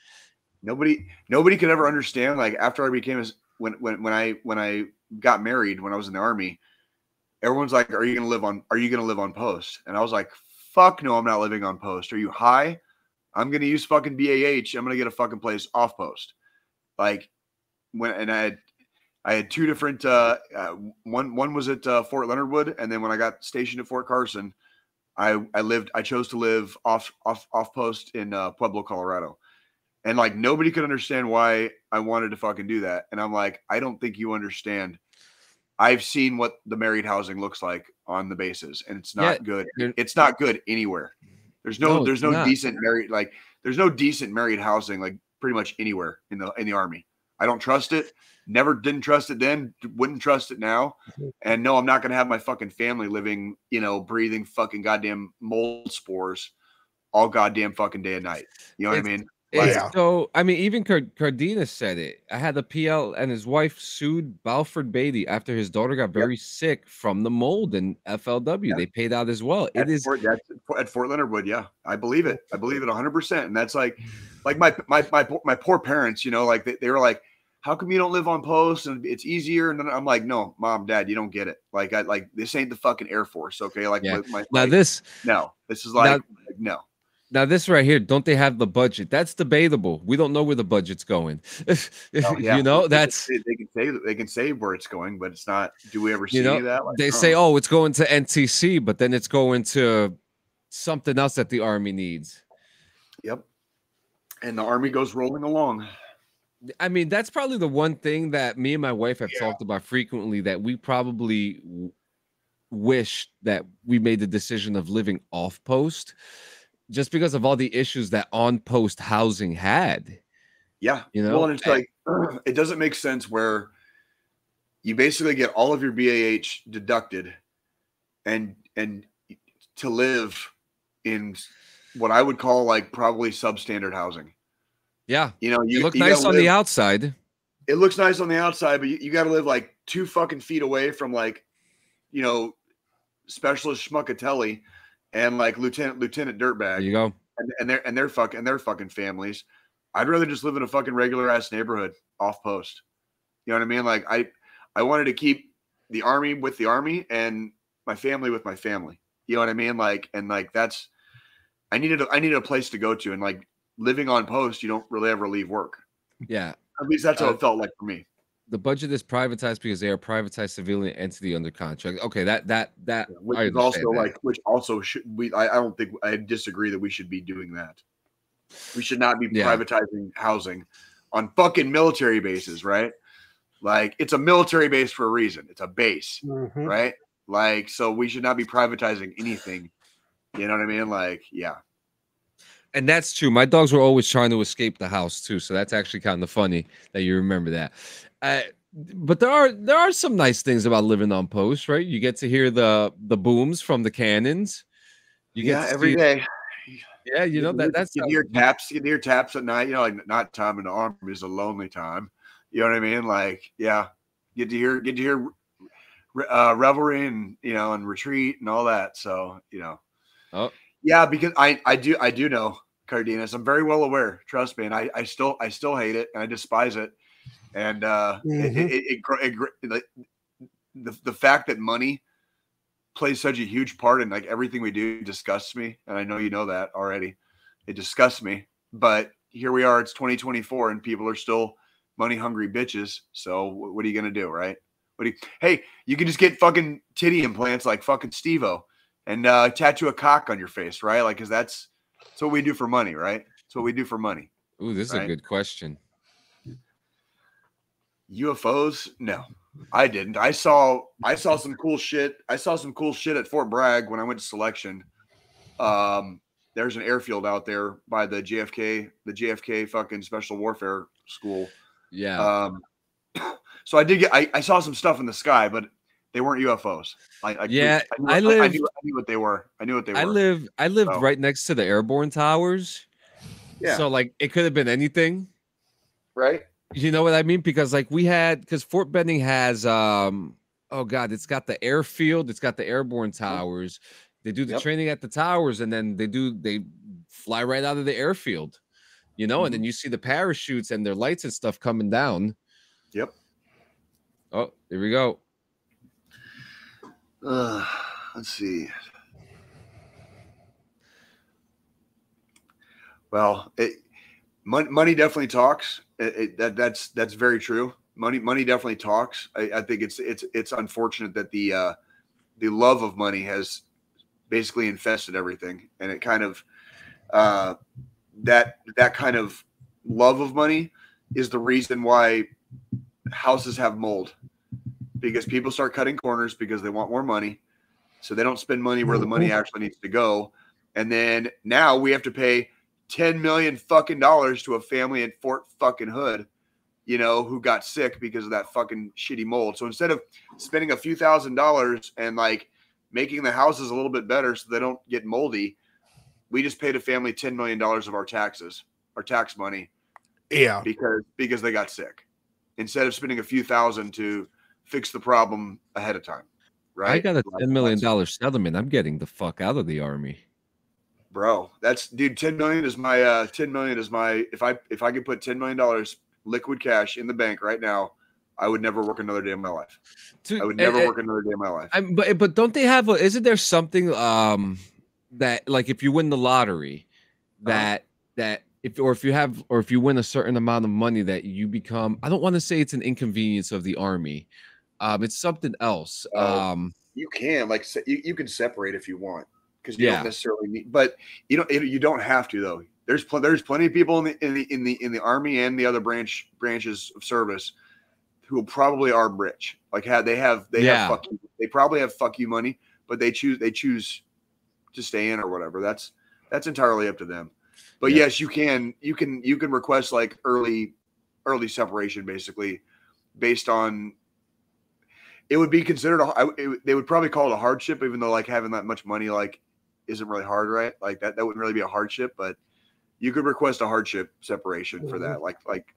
Nobody nobody could ever understand. Like after I became a s- when when when I when I got married when I was in the army, everyone's like, "Are you gonna live on? Are you gonna live on post?" And I was like, "Fuck no, I'm not living on post. Are you high? I'm gonna use fucking BAH. I'm gonna get a fucking place off post." Like when and I had I had two different uh, uh one one was at uh, Fort Leonard Wood, and then when I got stationed at Fort Carson, I I lived I chose to live off off off post in uh, Pueblo, Colorado. And like nobody could understand why I wanted to fucking do that. And I'm like, I don't think you understand. I've seen what the married housing looks like on the bases, and it's not Yeah, good. It's not good anywhere. There's no, No, there's no not. decent married like there's no decent married housing like pretty much anywhere in the in the army. I don't trust it. Never didn't trust it then. Wouldn't trust it now. Mm-hmm. And no, I'm not gonna have my fucking family living, you know, breathing fucking goddamn mold spores all goddamn fucking day and night. You know what I mean? it's Yeah. so i mean even Car- cardenas said it i had the pl and his wife sued Balfour Beatty after his daughter got very sick from the mold in flw they paid out as well At it is Fort, that's at Fort Leonard Wood. Yeah, I believe it. I believe it 100. percent And that's like, like my my my poor- my poor parents. You know, like they, they were like, "How come you don't live on post and it's easier?" And then I'm like, "No, mom, dad, you don't get it. Like, I like this ain't the fucking Air Force, okay? Like, Yeah. my, now like, this no, this is like, like, no." Now this right here, don't they have the budget? That's debatable. We don't know where the budget's going. No, yeah, you know, that's they can say they can say where it's going, but it's not. Do we ever see You know, that? Like, they uh, say, oh, it's going to NTC, but then it's going to something else that the army needs. "Yep." And the army goes rolling along. I mean, that's probably the one thing that me and my wife have Yeah. talked about frequently that we probably w- wish that we made the decision of living off post just because of all the issues that on post housing had. Yeah. You know, well, and it's like it doesn't make sense where you basically get all of your BAH deducted and and to live in what I would call like probably substandard housing. Yeah, You know, you you look you nice on live- the outside. it looks nice on the outside, but you, you got to live like two fucking feet away from like, you know, specialist schmuckatelli and like lieutenant lieutenant There dirtbag you go. and, and their and their fuck and their fucking families. I'd rather just live in a fucking regular ass neighborhood off post. You know what I mean? Like I I wanted to keep the army with the army and my family with my family. You know what I mean? Like and like that's I needed a, I needed a place to go to and like living on post, you don't really ever leave work. Yeah, At least that's how Uh, it felt like for me. the budget is privatized because they are a privatized civilian entity under contract. Okay, that that that which I is also that. like which also should we I, I don't think I disagree that we should be doing that. We should not be Yeah. privatizing housing on fucking military bases, right? Like it's a military base for a reason. It's a base, Mhm. right? Like so we should not be privatizing anything. You know what I mean? Like, yeah. And that's true. My dogs were always trying to escape the house too, so that's actually kind of funny that you remember that. Uh, but there are there are some nice things about living on post, right? You get to hear the the booms from the cannons. You get yeah, to every see- day. Yeah, you know that that's you hear taps, you hear taps at night. You know, like not time in the army is a lonely time. You know what I mean? Like, yeah, get to hear, get to hear uh, reveille and you know, and retreat and all that. So you know, Oh. Yeah, because I I do I do know Cardenas. I'm very well aware. Trust me, and I I still I still hate it and I despise it. And uh, it, Mhm. it, it, it, it, the the fact that money plays such a huge part in like everything we do disgusts me and i know you know that already it disgusts me but here we are it's 2024 and people are still money hungry bitches so what are you gonna do right what do you hey you can just get fucking titty implants like fucking Steve-O and uh tattoo a cock on your face right like because that's that's what we do for money right that's what we do for money Ooh, this is a good question. UFOs? No, I didn't. I saw I saw some cool shit. I saw some cool shit at Fort Bragg when I went to selection. Um, there's an airfield out there by the JFK, the JFK fucking Special Warfare School. Yeah. Um, so I did get I, I saw some stuff in the sky, but they weren't UFOs. I, I Yeah, I, knew, I I, knew, I knew what they were. I knew what they were. I live I lived So- right next to the airborne towers. Yeah. So like it could have been anything. right. You know what I mean? Because like we had because Fort Benning has um oh god, it's got the airfield, it's got the airborne towers. They do the Yep. training at the towers, and then they do they fly right out of the airfield, you know, and then you see the parachutes and their lights and stuff coming down. Yep. Oh, here we go. Uh, let's see. Well, it, money, money definitely talks. It, it, that that's that's very true. Money money definitely talks. I, I think it's it's it's unfortunate that the uh, the love of money has basically infested everything, and it kind of uh, that that kind of love of money is the reason why houses have mold because people start cutting corners because they want more money. So they don't spend money where the money mm-hmm. actually needs to go. And then now we have to pay 10 million fucking dollars to a family in Fort fucking Hood, you know, who got sick because of that fucking shitty mold. So instead of spending a few thousand dollars and like making the houses a little bit better so they don't get moldy, we just paid a family 10 million dollars of our taxes, our tax money Yeah. because because they got sick instead of spending a few thousand to fix the problem ahead of time right I got a ten million dollar settlement. I'm getting the fuck out of the army. bro that's dude 10 million is my uh 10 million is my if i if i could put 10 million dollars liquid cash in the bank right now i would never work another day in my life Dude, i would eh, never eh, work another day in my life I'm, but but don't they have a? Isn't there something um that like if you win the lottery, Uh-huh. that that if or if you have or if you win a certain amount of money that you become I don't want to say it's an inconvenience of the army, um it's something else. Oh. Um you can like you, you can separate if you want because you Yeah. don't necessarily need but you don't you don't have to though there's pl- there's plenty of people in the in the in the in the army and the other branch branches of service who probably are rich like have they have they Yeah. have fuck you, they probably have fuck you money but they choose they choose to stay in or whatever that's that's entirely up to them but Yeah. yes you can you can you can request like early early separation basically based on it would be considered a, I- it, they would probably call it a hardship even though like having that much money like isn't really hard, right? Like that that wouldn't really be a hardship, but you could request a hardship separation for that. Mm-hmm. Like like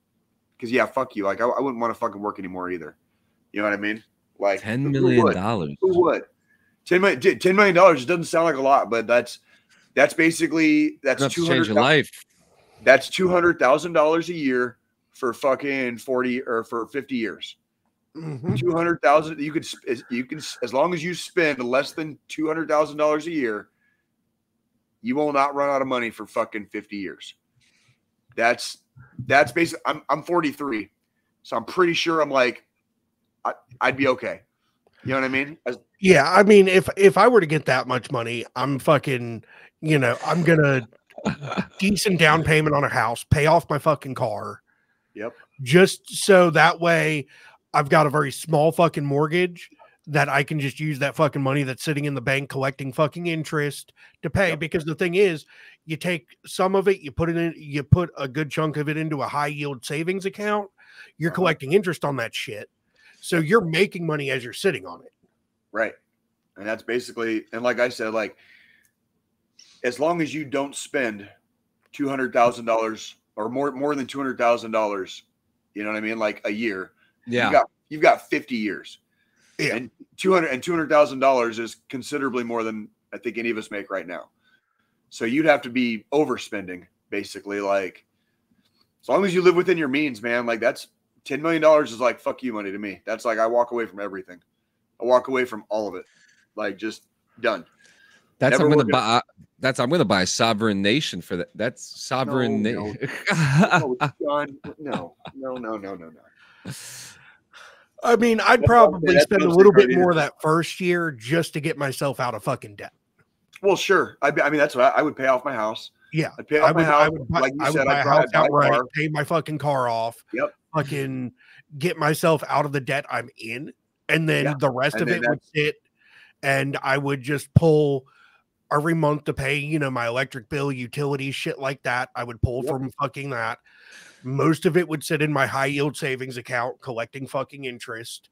because yeah, fuck you. Like I, I wouldn't want to fucking work anymore either. You know what I mean? Like Ten million dollars. Who would? Ten million, $10 million doesn't sound like a lot, but that's that's basically that's change your life. that's two hundred thousand dollars a year for fucking forty or for fifty years. Mhm. Two hundred thousand. You could you can as long as you spend less than two hundred thousand dollars a year, you will not run out of money for fucking fifty years. That's that's basically. I'm I'm forty three, so I'm pretty sure I'm like, I, I'd be okay. You know what I mean? As- Yeah, I mean, if if I were to get that much money, I'm fucking, you know, I'm gonna decent down payment on a house, pay off my fucking car, Yep. just so that way I've got a very small fucking mortgage that I can just use that fucking money that's sitting in the bank collecting fucking interest to pay. Yep. Because the thing is, you take some of it, you put it in, you put a good chunk of it into a high yield savings account, you're Uh-huh. collecting interest on that shit. So you're making money as you're sitting on it. Right. And that's basically, and like I said, like as long as you don't spend two hundred thousand dollars or more more than two hundred thousand dollars, you know what I mean, like a year, Yeah. you got you've got fifty years. Yeah. And two hundred and two hundred thousand dollars is considerably more than I think any of us make right now. So you'd have to be overspending, basically, like as long as you live within your means, man, like that's ten million dollars is like fuck you money to me. That's like I walk away from everything. I walk away from all of it. Like just done. That's Never I'm gonna work it. buy. That's I'm gonna buy sovereign nation for that. That's sovereign. No, na- No. No, no, no, no, no, no. I mean, I'd That's what I'm probably. That's spend a little bit more that first year just to get myself out of fucking debt. Well, sure. I, I mean, that's what I, I would pay off my house. Yeah, I'd pay off I my would, house. I would, like you I would said, I'd I'd outright, car. pay my fucking car off. Yep. Fucking get myself out of the debt I'm in, and then Yeah, the rest and of it would sit, and I would just pull every month to pay, you know, my electric bill, utilities, shit like that. I would pull Yep. from fucking that. Most of it would sit in my high yield savings account, collecting fucking interest.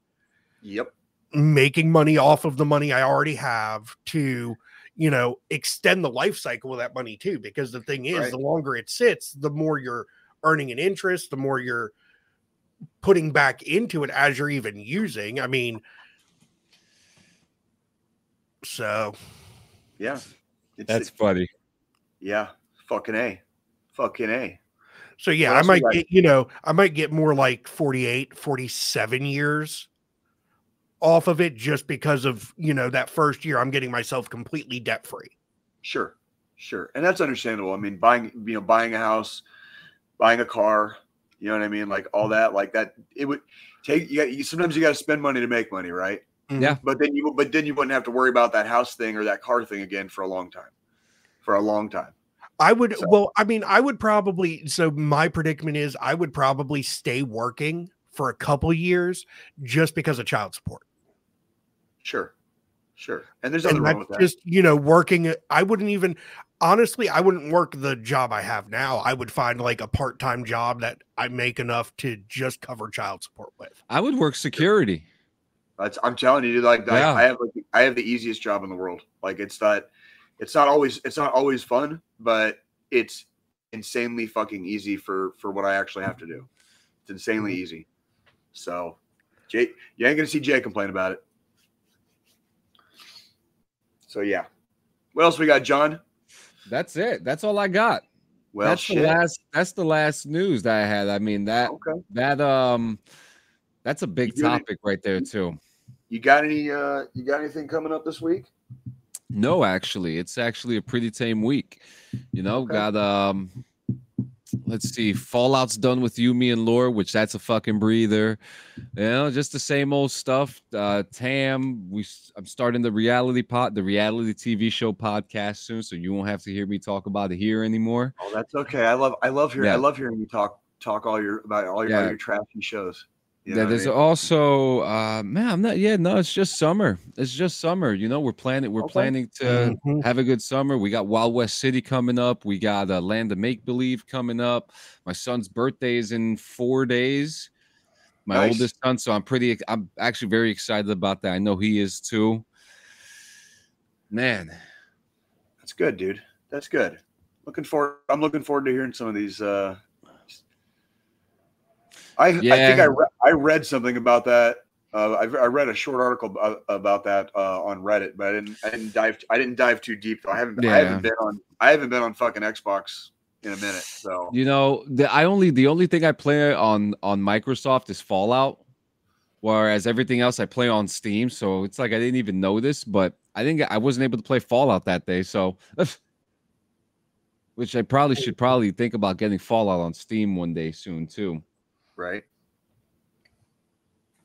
Yep. making money off of the money I already have to, you know, extend the life cycle of that money too. Because the thing is, Right. the longer it sits, the more you're earning an interest, the more you're putting back into it as you're even using. I mean, so Yeah. It's, That's funny. yeah. Fucking a. Fucking a. so yeah, What I might got? get, you know, I might get more like 48, 47 years off of it just because of, you know, that first year I'm getting myself completely debt free. Sure. Sure. And that's understandable. I mean, buying, you know, buying a house, buying a car, you know what I mean? Like all mm-hmm. that, like that, it would take, you got, you, sometimes you got to spend money to make money, right? Yeah. Mm-hmm. But then you, but then you wouldn't have to worry about that house thing or that car thing again for a long time. For a long time. I would So- well, I mean, I would probably so my predicament is I would probably stay working for a couple years just because of child support. Sure. Sure. And there's nothing And wrong with that. just, you know, working uh, I wouldn't even honestly, I wouldn't work the job I have now. I would find like a part-time job that I make enough to just cover child support with. I would work security. That's, I'm telling you, dude, like I- Yeah. I have like I have the easiest job in the world. Like it's not it's not always it's not always fun, but it's insanely fucking easy for for what I actually have to do. It's insanely Mm-hmm. easy. So Jay, you ain't gonna see Jay complain about it. So yeah. What else we got, John? That's it. That's all I got. Well that's shit. the last. That's the last news that I had. I mean that okay. that um, that's a big You doing it- topic right there too. You got any uh you got anything coming up this week? No, actually, it's actually a pretty tame week. You know, Okay. got um let's see, Fallout's done with you, me, and Lore, which that's a fucking breather. You know, just the same old stuff. Uh Tam, we I'm starting the reality pot, the reality TV show podcast soon, so you won't have to hear me talk about it here anymore. Oh, that's okay. I love I love hearing Yeah. I love hearing you talk talk all your about all your, all your trashy shows. You yeah, what I there's mean? also uh man, I'm not yeah, no, it's just summer. It's just summer. You know, we're planning we're Okay. planning to Mhm. have a good summer. We got Wild West City coming up. We got uh, Land of Make Believe coming up. My son's birthday is in four days. My Nice. oldest son, so I'm pretty. I'm actually very excited about that. I know he is too. Man, That's That's good, dude. That's good. Looking forward. I'm looking forward to hearing some of these. Uh, I, I think I, re- I read something about that. Uh, I, I read a short article about, about that uh, on Reddit, but I didn't. I didn't dive. I didn't dive too deep. I haven't. I haven't been on. I haven't been on fucking Xbox in a minute. So You know, the I only the only thing I play on on Microsoft is Fallout, whereas everything else I play on Steam. So it's like I didn't even know this, but I think I wasn't able to play Fallout that day. So, which I probably should probably think about getting Fallout on Steam one day soon too. Right.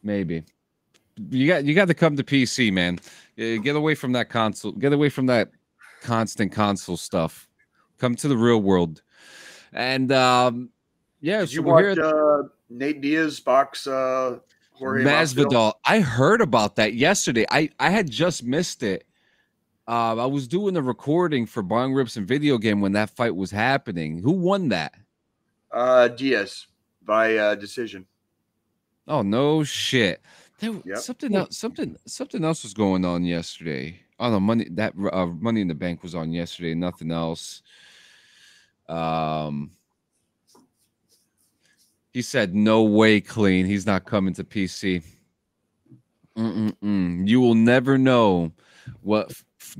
Maybe. You got you got to come to PC, man. Uh, Get away from that console. Get away from that constant console stuff. Come to the real world. And um yeah, Did so you we're watch here uh, Nate Diaz box uh, Jorge Masvidal? Masvidal. I heard about that yesterday. I I had just missed it. Uh, I was doing a recording for Bong Rips and Video Game when that fight was happening. Who won that? Uh, Diaz by uh, decision. Oh no shit. There, Yep. Something else. Something something else was going on yesterday. Oh no, money that uh, Money in the Bank was on yesterday. Nothing else. Um, he said no way, clean. He's not coming to PC. Mm-mm-mm. You will never know what f-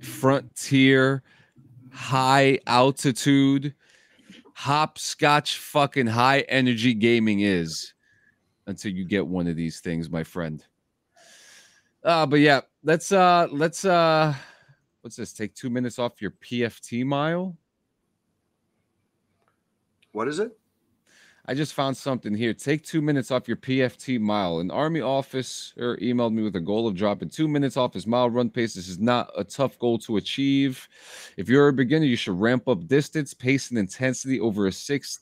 frontier, high altitude, hopscotch, fucking high energy gaming is until you get one of these things, my friend. Uh, but yeah, let's uh let's uh what's this? Take two minutes off your PFT mile. What is it? I just found something here. Take two minutes off your PFT mile. An army officer emailed me with a goal of dropping two minutes off his mile run pace. This is not a tough goal to achieve. If you're a beginner, you should ramp up distance, pace, and intensity over a six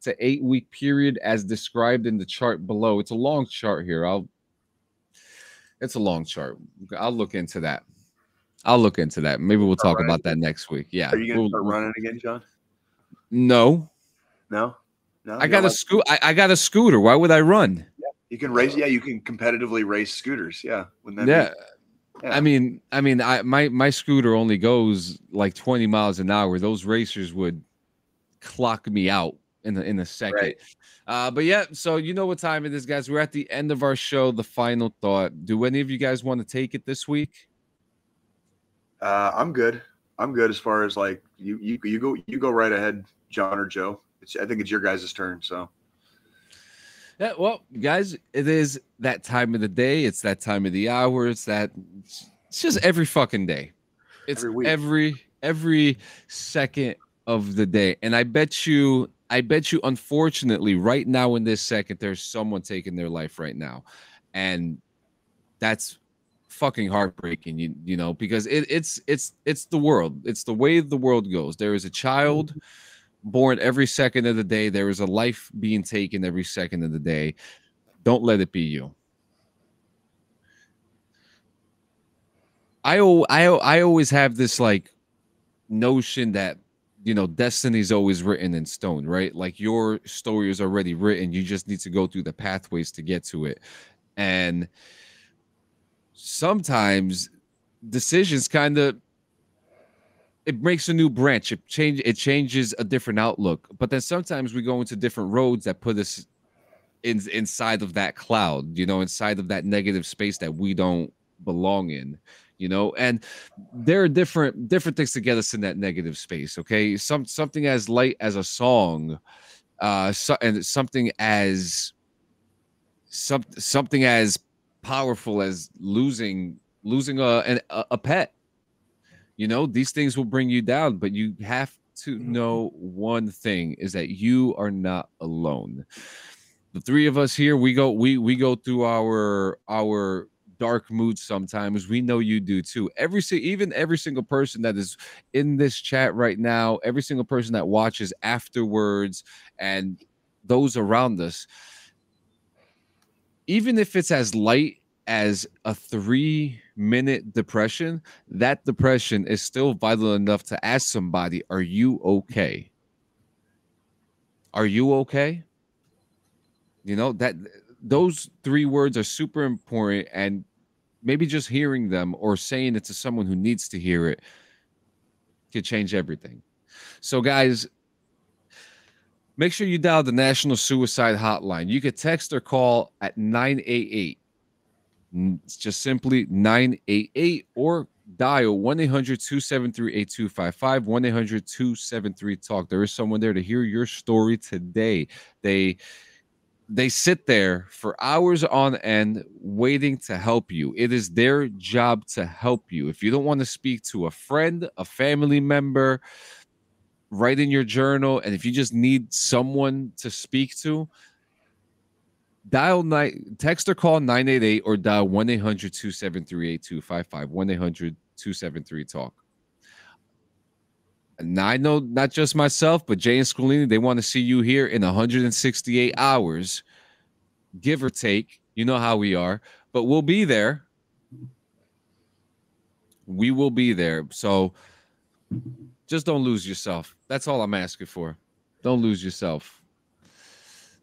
to eight week period as described in the chart below. It's a long chart here. I'll it's a long chart. I'll look into that. I'll look into that. Maybe we'll talk about that next week. Yeah. Are you gonna we'll- start running again, John? No. No, no. I got a scoot. I, I got a scooter. Why would I run? You can race. Yeah, you can competitively race scooters. Yeah, yeah. Yeah. I mean, I mean, I my my scooter only goes like 20 miles an hour. Those racers would clock me out in a, in a second. Right. Uh, but yeah, so you know what time it is, guys. We're at the end of our show. The final thought. Do any of you guys want to take it this week? Uh, I'm good. I'm good as far as like you you you go you go right ahead, John or Joe. It's, I think it's your guys' turn. So Yeah, well, guys, it is that time of the day. It's that time of the hour. It's that. It's just every fucking day. It's Every every every second of the day, and I bet you, I bet you, unfortunately, right now in this second, there's someone taking their life right now, and that's fucking heartbreaking. You you know because it, it's it's it's the world. It's the way the world goes. There is a child born every second of the day. There is a life being taken every second of the day. Don't let it be you. I I I always have this like notion that you know destiny's always written in stone, right? Like your story is already written. You just need to go through the pathways to get to it. And sometimes decisions kind of it makes a new branch. It change it changes a different outlook. But then sometimes we go into different roads that put us in inside of that cloud, you know, inside of that negative space that we don't belong in, you know. And there are different different things to get us in that negative space. Okay, some something as light as a song, uh, so, and something as some something as powerful as losing losing a an, a, a pet you know these things will bring you down but you have to mm-hmm. know one thing is that you are not alone. The three of us here we go we we go through our our dark moods sometimes. We know you do too. Every even every single person that is in this chat right now every single person that watches afterwards and those around us even if it's as light as a three minute depression, that depression is still vital enough to ask somebody, Are you okay? Are you okay? You know, that those three words are super important. And maybe just hearing them or saying it to someone who needs to hear it could change everything. So, guys, make sure you dial the National Suicide Hotline. You could text or call at 988. It's just simply 988 or dial 1 800 273 8255, 1 800 273 Talk. There is someone there to hear your story today. They they sit there for hours on end waiting to help you. It is their job to help you. If you don't want to speak to a friend, a family member, write in your journal. And if you just need someone to speak to, dial text or call 988 or dial 1 800 273 8255, 1 800 273 Talk. And I know not just myself, but Jay and Scolini, they want to see you here in 168 hours, give or take. You know how we are, but we'll be there. We will be there. So just don't lose yourself. That's all I'm asking for. Don't lose yourself.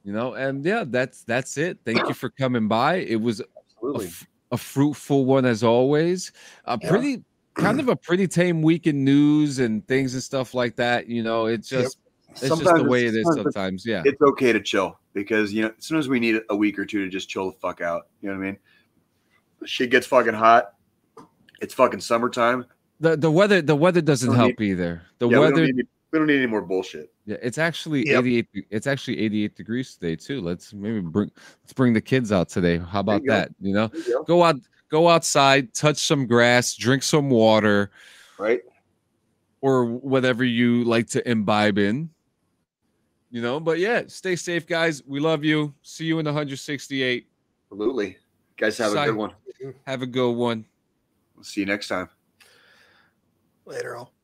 You know, and yeah, that's that's it. Thank you for coming by. It was a, Absolutely. f- a fruitful one as always. A Yeah. pretty kind of a pretty tame week in news and things and stuff like that. You know, it's Yep. just it's just the way it is sometimes. Yeah. It's okay to chill because you know sometimes we need a week or two to just chill the fuck out. You know what I mean? Shit gets fucking hot. It's fucking summertime. The the weather the weather doesn't help either. The yeah, we weather need, we don't need any more bullshit. yeah, it's actually Yep. 88 it's actually 88 degrees today too. Let's maybe bring let's bring the kids out today. How about you go. that? You know? You go. Go out go outside, touch some grass, drink some water Right? or whatever you like to imbibe in. You know, but yeah, stay safe guys. We love you. See you in 168. Absolutely. Guys, have a good one. Mm-hmm. Have a good one. We'll see you next time. Later, all.